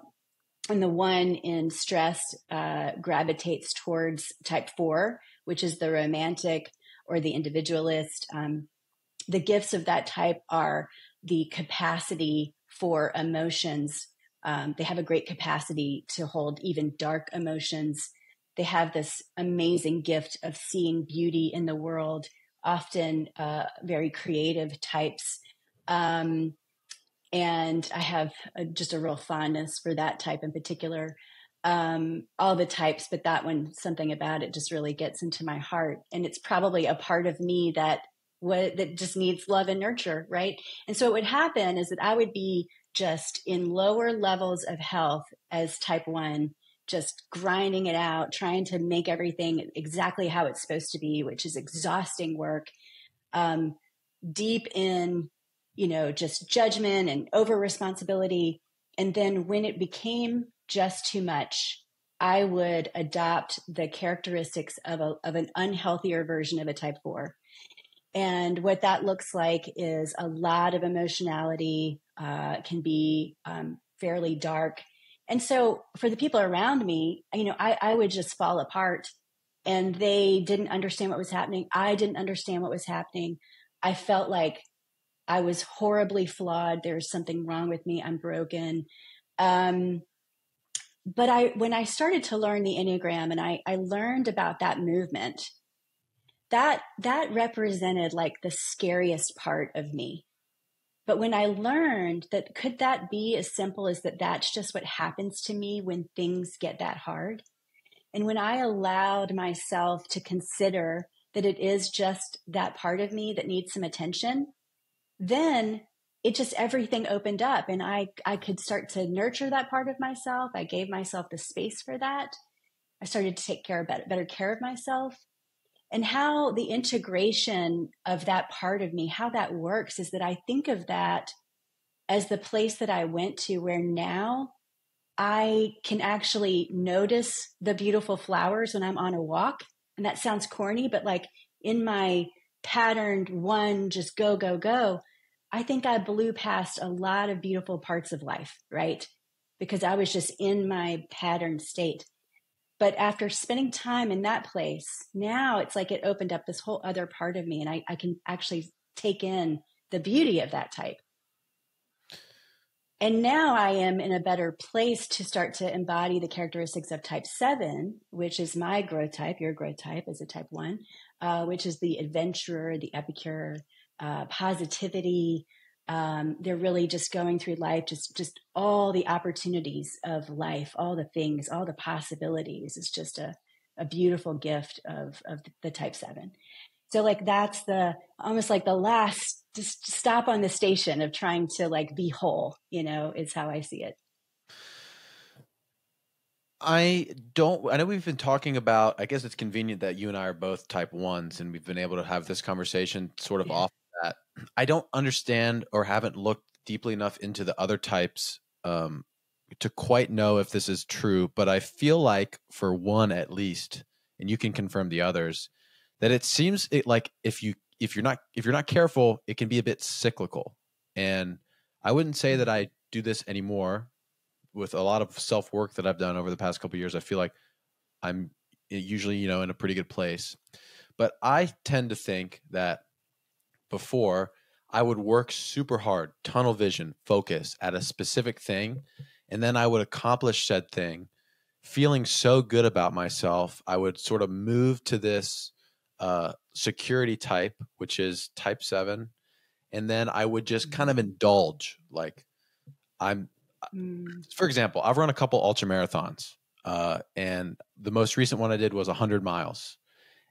and the one in stress uh, gravitates towards type four which is the romantic or the individualist. Um, the gifts of that type are the capacity for emotions. Um, they have a great capacity to hold even dark emotions. They have this amazing gift of seeing beauty in the world, often uh, very creative types. Um, and I have a, just a real fondness for that type in particular um, all the types, but that one, something about it just really gets into my heart. And it's probably a part of me that what that just needs love and nurture, right? And so what would happen is that I would be just in lower levels of health as type one, just grinding it out, trying to make everything exactly how it's supposed to be, which is exhausting work. Um, deep in, you know, just judgment and over responsibility. And then when it became just too much, I would adopt the characteristics of, a, of an unhealthier version of a type 4. And what that looks like is a lot of emotionality, uh, can be um, fairly dark. And so for the people around me, you know, I, I would just fall apart and they didn't understand what was happening. I didn't understand what was happening. I felt like I was horribly flawed. There's something wrong with me. I'm broken. Um, but I, when I started to learn the Enneagram and I, I learned about that movement, that, that represented like the scariest part of me. But when I learned that could that be as simple as that that's just what happens to me when things get that hard? And when I allowed myself to consider that it is just that part of me that needs some attention, then it just everything opened up and I I could start to nurture that part of myself. I gave myself the space for that. I started to take care of better, better care of myself. And how the integration of that part of me, how that works is that I think of that as the place that I went to where now I can actually notice the beautiful flowers when I'm on a walk. And that sounds corny, but like in my patterned one, just go, go, go, I think I blew past a lot of beautiful parts of life, right? Because I was just in my pattern state. But after spending time in that place, now it's like it opened up this whole other part of me, and I, I can actually take in the beauty of that type. And now I am in a better place to start to embody the characteristics of type seven, which is my growth type. Your growth type is a type one, uh, which is the adventurer, the epicure, uh, positivity. Um, they're really just going through life, just just all the opportunities of life, all the things, all the possibilities. It's just a a beautiful gift of of the type seven. So like that's the almost like the last just stop on the station of trying to like be whole. You know, is how I see it. I don't. I know we've been talking about. I guess it's convenient that you and I are both type ones, and we've been able to have this conversation sort of yeah. off that. I don't understand or haven't looked deeply enough into the other types um, to quite know if this is true, but I feel like for one at least, and you can confirm the others, that it seems it like if you if you're not if you're not careful, it can be a bit cyclical. And I wouldn't say that I do this anymore with a lot of self work that I've done over the past couple years. I feel like I'm usually, you know, in a pretty good place. But I tend to think that before I would work super hard, tunnel vision, focus at a specific thing, and then I would accomplish said thing, feeling so good about myself. I would sort of move to this uh, security type, which is type seven, and then I would just kind of mm-hmm. indulge. Like I'm, mm. for example, I've run a couple ultra marathons, uh, and the most recent one I did was 100 miles.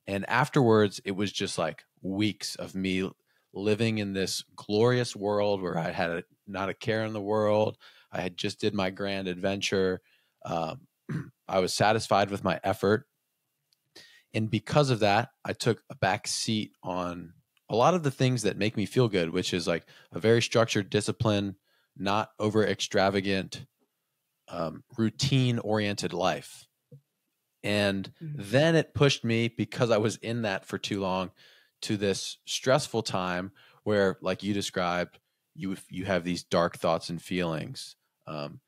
And afterwards, it was just like weeks of me living in this glorious world where I had a, not a care in the world. I had just did my grand adventure. Uh, I was satisfied with my effort, and because of that, I took a back seat on a lot of the things that make me feel good, which is like a very structured discipline, not over extravagant, um, routine oriented life. And mm-hmm. then it pushed me because I was in that for too long to this stressful time where, like you described, you you have these dark thoughts and feelings. Um,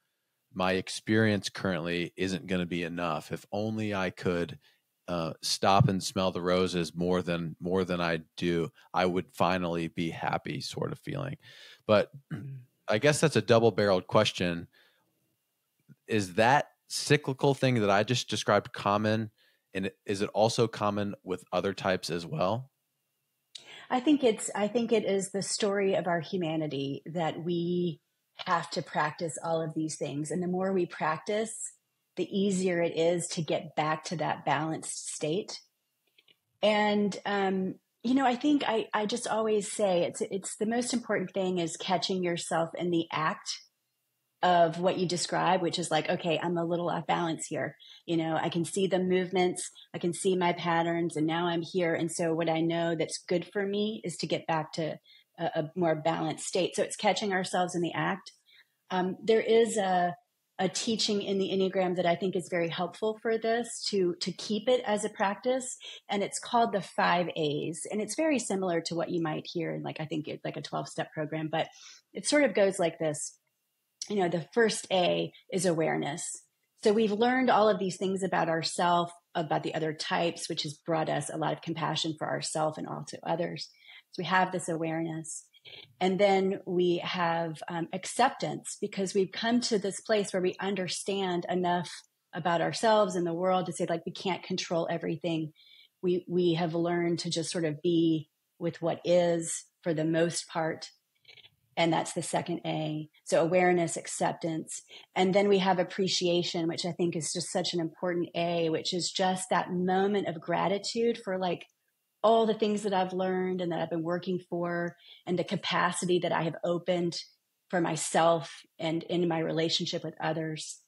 my experience currently isn't going to be enough. If only I could uh, stop and smell the roses more than more than I do, I would finally be happy, sort of feeling. But mm. I guess that's a double barreled question. Is that cyclical thing that I just described common? And is it also common with other types as well? I think it's I think it is the story of our humanity that we have to practice all of these things. And the more we practice, the easier it is to get back to that balanced state. And um, you know, I think I, I just always say it's it's the most important thing is catching yourself in the act of what you describe, which is like, okay, I'm a little off balance here. You know, I can see the movements, I can see my patterns, and now I'm here. And so, what I know that's good for me is to get back to a, a more balanced state. So, it's catching ourselves in the act. Um, there is a a teaching in the enneagram that i think is very helpful for this to to keep it as a practice and it's called the five a's and it's very similar to what you might hear in like i think it's like a 12 step program but it sort of goes like this you know, the first A is awareness. So we've learned all of these things about ourselves, about the other types, which has brought us a lot of compassion for ourselves and also others. So we have this awareness. And then we have um, acceptance because we've come to this place where we understand enough about ourselves and the world to say like we can't control everything. We we have learned to just sort of be with what is for the most part and that's the second A. So awareness, acceptance. And then we have appreciation, which I think is just such an important A, which is just that moment of gratitude for like all the things that I've learned and that I've been working for and the capacity that I have opened for myself and in my relationship with others.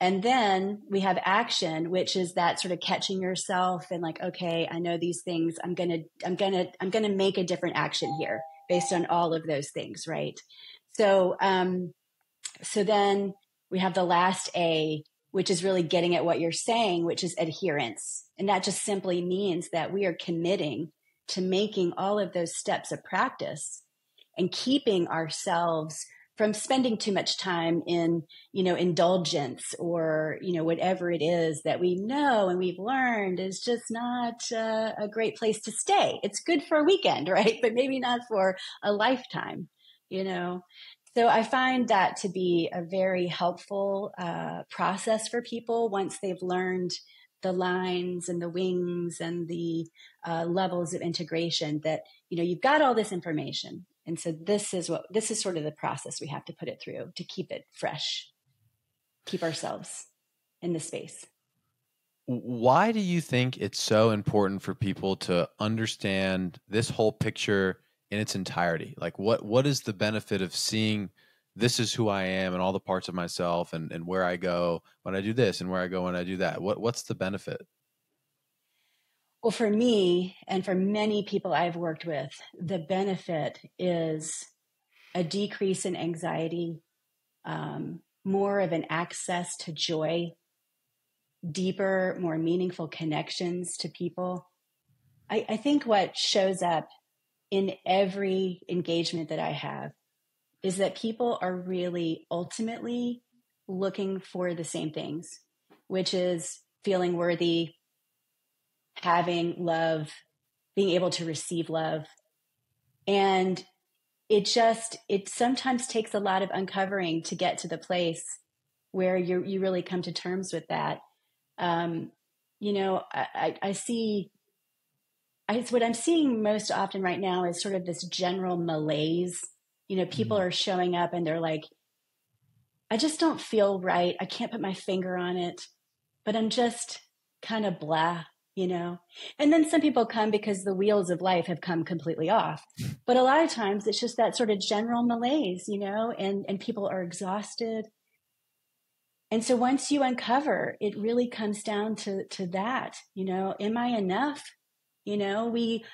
And then we have action, which is that sort of catching yourself and like, okay, I know these things. I'm going to, I'm going to, I'm going to make a different action here based on all of those things, right? So, um, so then we have the last A, which is really getting at what you're saying, which is adherence. And that just simply means that we are committing to making all of those steps a practice and keeping ourselves from spending too much time in you know indulgence or you know whatever it is that we know and we've learned is just not uh, a great place to stay. It's good for a weekend right? But maybe not for a lifetime you know? So i find that to be a very helpful uh, process for people once they've learned the lines and the wings and the uh, levels of integration that you know you've got all this information and so this is what this is sort of the process we have to put it through to keep it fresh, keep ourselves in the space. Why do you think it's so important for people to understand this whole picture in its entirety? Like what what is the benefit of seeing this is who I am and all the parts of myself and, and where I go when I do this and where I go when I do that? What what's the benefit? Well, for me and for many people I've worked with, the benefit is a decrease in anxiety, um, more of an access to joy, deeper, more meaningful connections to people. I, I think what shows up in every engagement that I have is that people are really ultimately looking for the same things, which is feeling worthy, having love, being able to receive love. And it just, it sometimes takes a lot of uncovering to get to the place where you you really come to terms with that. Um, you know, I, I, I see I, what I'm seeing most often right now is sort of this general malaise. You know, people mm-hmm. are showing up and they're like, I just don't feel right. I can't put my finger on it, but I'm just kind of blah, you know? And then some people come because the wheels of life have come completely off. But a lot of times it's just that sort of general malaise, you know, and, and people are exhausted. And so once you uncover, it really comes down to, to that, you know, am I enough? You know, we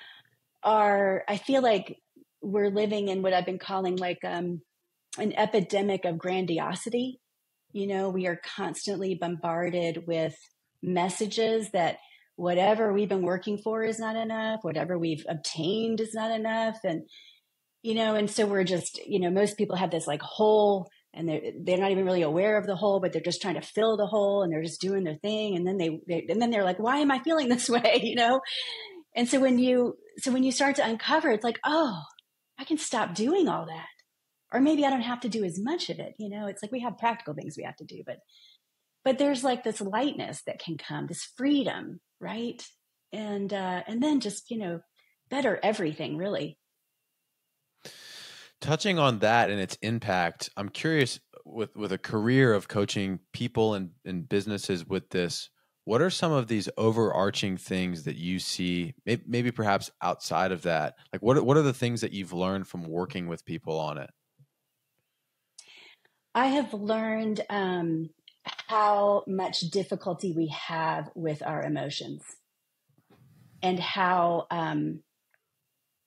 are, I feel like we're living in what I've been calling like um, an epidemic of grandiosity. You know, we are constantly bombarded with messages that whatever we've been working for is not enough, whatever we've obtained is not enough. And, you know, and so we're just, you know, most people have this like hole and they're, they're not even really aware of the hole, but they're just trying to fill the hole and they're just doing their thing. And then they, they and then they're like, why am I feeling this way? You know? And so when you, so when you start to uncover, it's like, oh, I can stop doing all that. Or maybe I don't have to do as much of it. You know, it's like we have practical things we have to do, but, but there's like this lightness that can come, this freedom, right? And, uh, and then just, you know, better everything really. Touching on that and its impact, I'm curious with, with a career of coaching people and, and businesses with this, what are some of these overarching things that you see maybe, maybe, perhaps outside of that like what, what are the things that you've learned from working with people on it i have learned um, how much difficulty we have with our emotions and how um,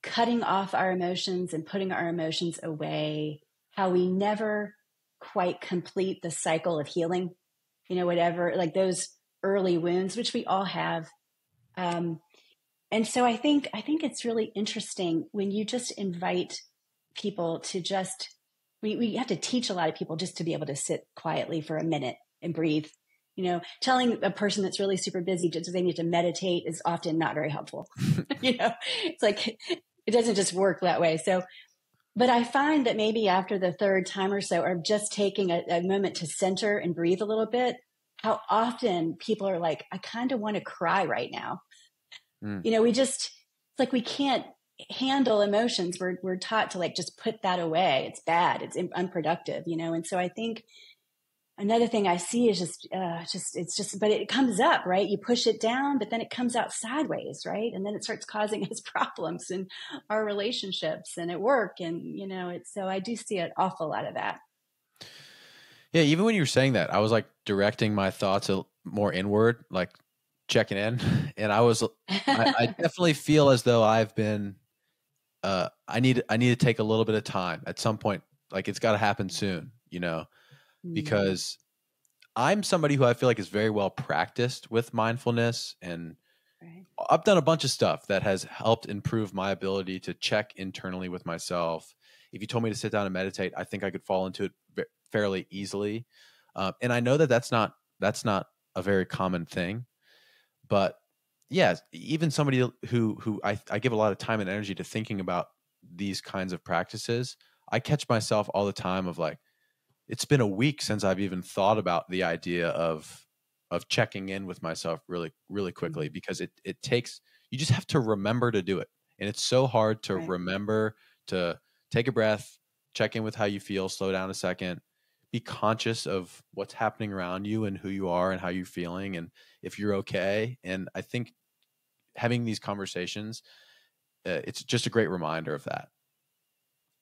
cutting off our emotions and putting our emotions away how we never quite complete the cycle of healing you know whatever like those early wounds, which we all have. Um, and so I think I think it's really interesting when you just invite people to just we, we have to teach a lot of people just to be able to sit quietly for a minute and breathe. You know, telling a person that's really super busy just they need to meditate is often not very helpful. you know, it's like it doesn't just work that way. So, but I find that maybe after the third time or so, or just taking a, a moment to center and breathe a little bit, how often people are like, I kind of want to cry right now. Mm. You know, we just, it's like we can't handle emotions. We're, we're taught to like just put that away. It's bad. It's unproductive, you know? And so I think another thing I see is just, uh, just, it's just, but it comes up, right? You push it down, but then it comes out sideways, right? And then it starts causing us problems in our relationships and at work. And, you know, it's, so I do see an awful lot of that. Yeah, even when you were saying that, I was like directing my thoughts more inward, like checking in, and I was, I, I definitely feel as though I've been, uh, I need, I need to take a little bit of time at some point. Like it's got to happen soon, you know, mm-hmm. because I'm somebody who I feel like is very well practiced with mindfulness and. Right. I've done a bunch of stuff that has helped improve my ability to check internally with myself. If you told me to sit down and meditate, I think I could fall into it fairly easily. Um, and I know that that's not that's not a very common thing, but yeah, even somebody who who I, I give a lot of time and energy to thinking about these kinds of practices, I catch myself all the time of like, it's been a week since I've even thought about the idea of of checking in with myself really really quickly mm-hmm. because it it takes you just have to remember to do it, and it's so hard to right. remember to take a breath, check in with how you feel, slow down a second, be conscious of what's happening around you and who you are and how you're feeling and if you're okay. And I think having these conversations, uh, it's just a great reminder of that.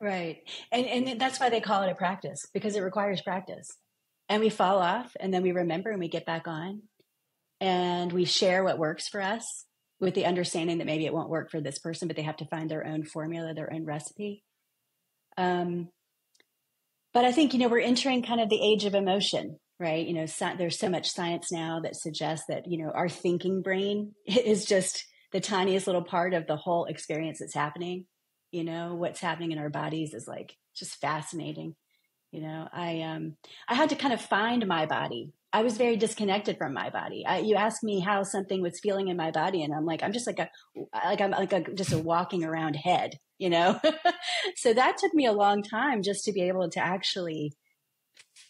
Right. And and that's why they call it a practice because it requires practice. And we fall off and then we remember and we get back on and we share what works for us with the understanding that maybe it won't work for this person, but they have to find their own formula, their own recipe. Um, but I think, you know, we're entering kind of the age of emotion, right? You know, so, there's so much science now that suggests that, you know, our thinking brain is just the tiniest little part of the whole experience that's happening. You know, what's happening in our bodies is like just fascinating. You know, I um I had to kind of find my body I was very disconnected from my body. I, you asked me how something was feeling in my body, and I'm like, I'm just like a, like I'm like a just a walking around head, you know. so that took me a long time just to be able to actually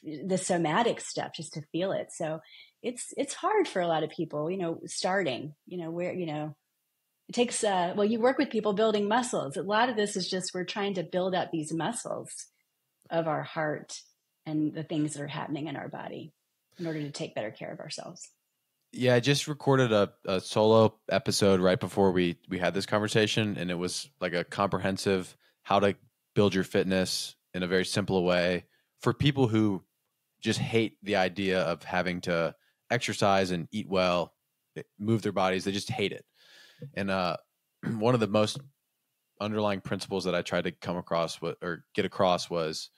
the somatic stuff, just to feel it. So it's it's hard for a lot of people, you know, starting, you know, where you know it takes uh, well you work with people building muscles. A lot of this is just we're trying to build up these muscles of our heart and the things that are happening in our body in order to take better care of ourselves. Yeah i just recorded a, a solo episode right before we we had this conversation and it was like a comprehensive how to build your fitness in a very simple way for people who just hate the idea of having to exercise and eat well eh, move their bodies. They just hate it and uh, one of the most underlying principles that I tried to come across or get across was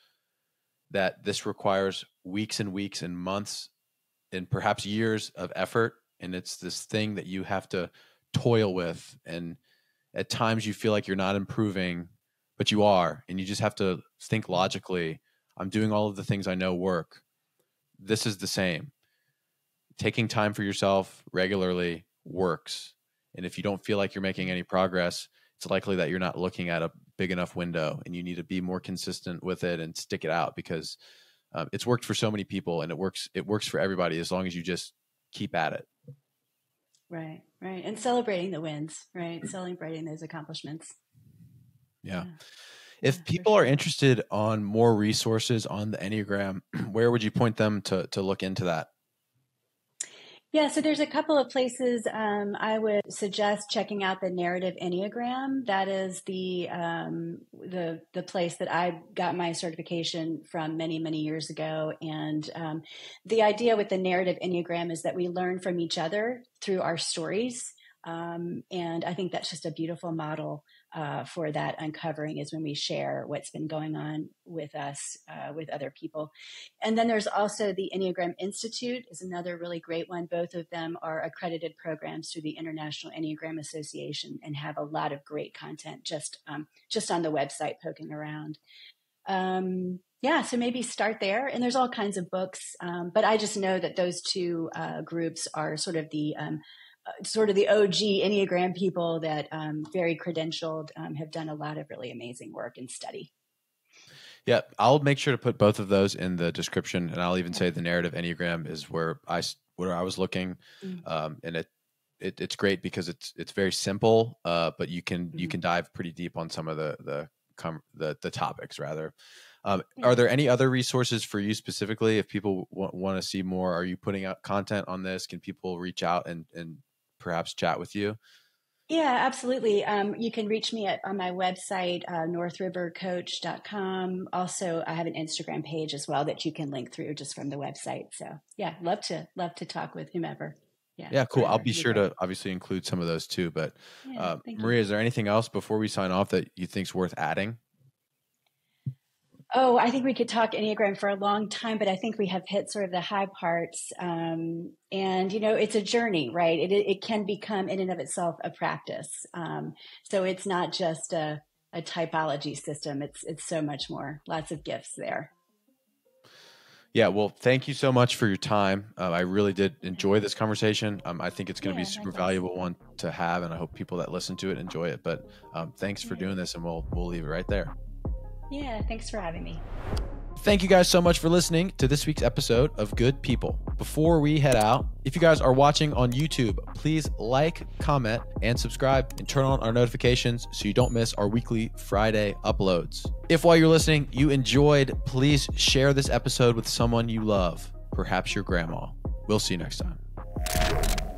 that this requires weeks and weeks and months and perhaps years of effort. And it's this thing that you have to toil with. And at times you feel like you're not improving, but you are. And you just have to think logically I'm doing all of the things I know work. This is the same. Taking time for yourself regularly works and if you don't feel like you're making any progress, it's likely that you're not looking at a big enough window and you need to be more consistent with it and stick it out because um, it's worked for so many people and it works it works for everybody as long as you just keep at it. Right right. And celebrating the wins right? Celebrating those accomplishments. Yeah, yeah. if people are interested on more resources on the enneagram where would you point them to to look into that yeah, so there's a couple of places um, I would suggest checking out the narrative enneagram. That is the um, the the place that I got my certification from many many years ago. And um, the idea with the narrative enneagram is that we learn from each other through our stories. Um, and I think that's just a beautiful model uh, for that uncovering is when we share what's been going on with us uh, with other people. And then there's also the enneagram institute is another really great one. Both of them are accredited programs through the international enneagram association and have a lot of great content just um, just on the website poking around. Um, yeah so maybe start there. And there's all kinds of books um, but i just know that those two uh, groups are sort of the um, uh, sort of the OG Enneagram people that um, very credentialed um, have done a lot of really amazing work and study. Yeah, I'll make sure to put both of those in the description, and I'll even say the narrative enneagram is where I where I was looking, mm-hmm. um, and it, it it's great because it's it's very simple, uh, but you can mm-hmm. you can dive pretty deep on some of the the the, the topics rather. Um, yeah. Are there any other resources for you specifically? If people w- want to see more, are you putting out content on this? Can people reach out and and perhaps chat with you? Yeah, absolutely. Um, you can reach me at on my website, uh, northrivercoach.com. Also, I have an Instagram page as well that you can link through just from the website. So yeah, love to love to talk with whomever. Yeah, yeah, cool. I'll be sure to obviously include some of those too. But yeah, uh, Maria, you. is there anything else before we sign off that you think's worth adding? Oh, I think we could talk Enneagram for a long time, but I think we have hit sort of the high parts. Um, and, you know, it's a journey, right? It, it can become in and of itself a practice. Um, so it's not just a, a typology system. It's, it's so much more, lots of gifts there. Yeah, well, thank you so much for your time. Uh, I really did enjoy this conversation. Um, I think it's going to yeah, be a super valuable one to have, and I hope people that listen to it enjoy it. But um, thanks for doing this, and we'll we'll leave it right there. Yeah, thanks for having me. Thank you guys so much for listening to this week's episode of Good People. Before we head out, if you guys are watching on YouTube, please like, comment, and subscribe and turn on our notifications so you don't miss our weekly Friday uploads. If while you're listening you enjoyed, please share this episode with someone you love, perhaps your grandma. We'll see you next time.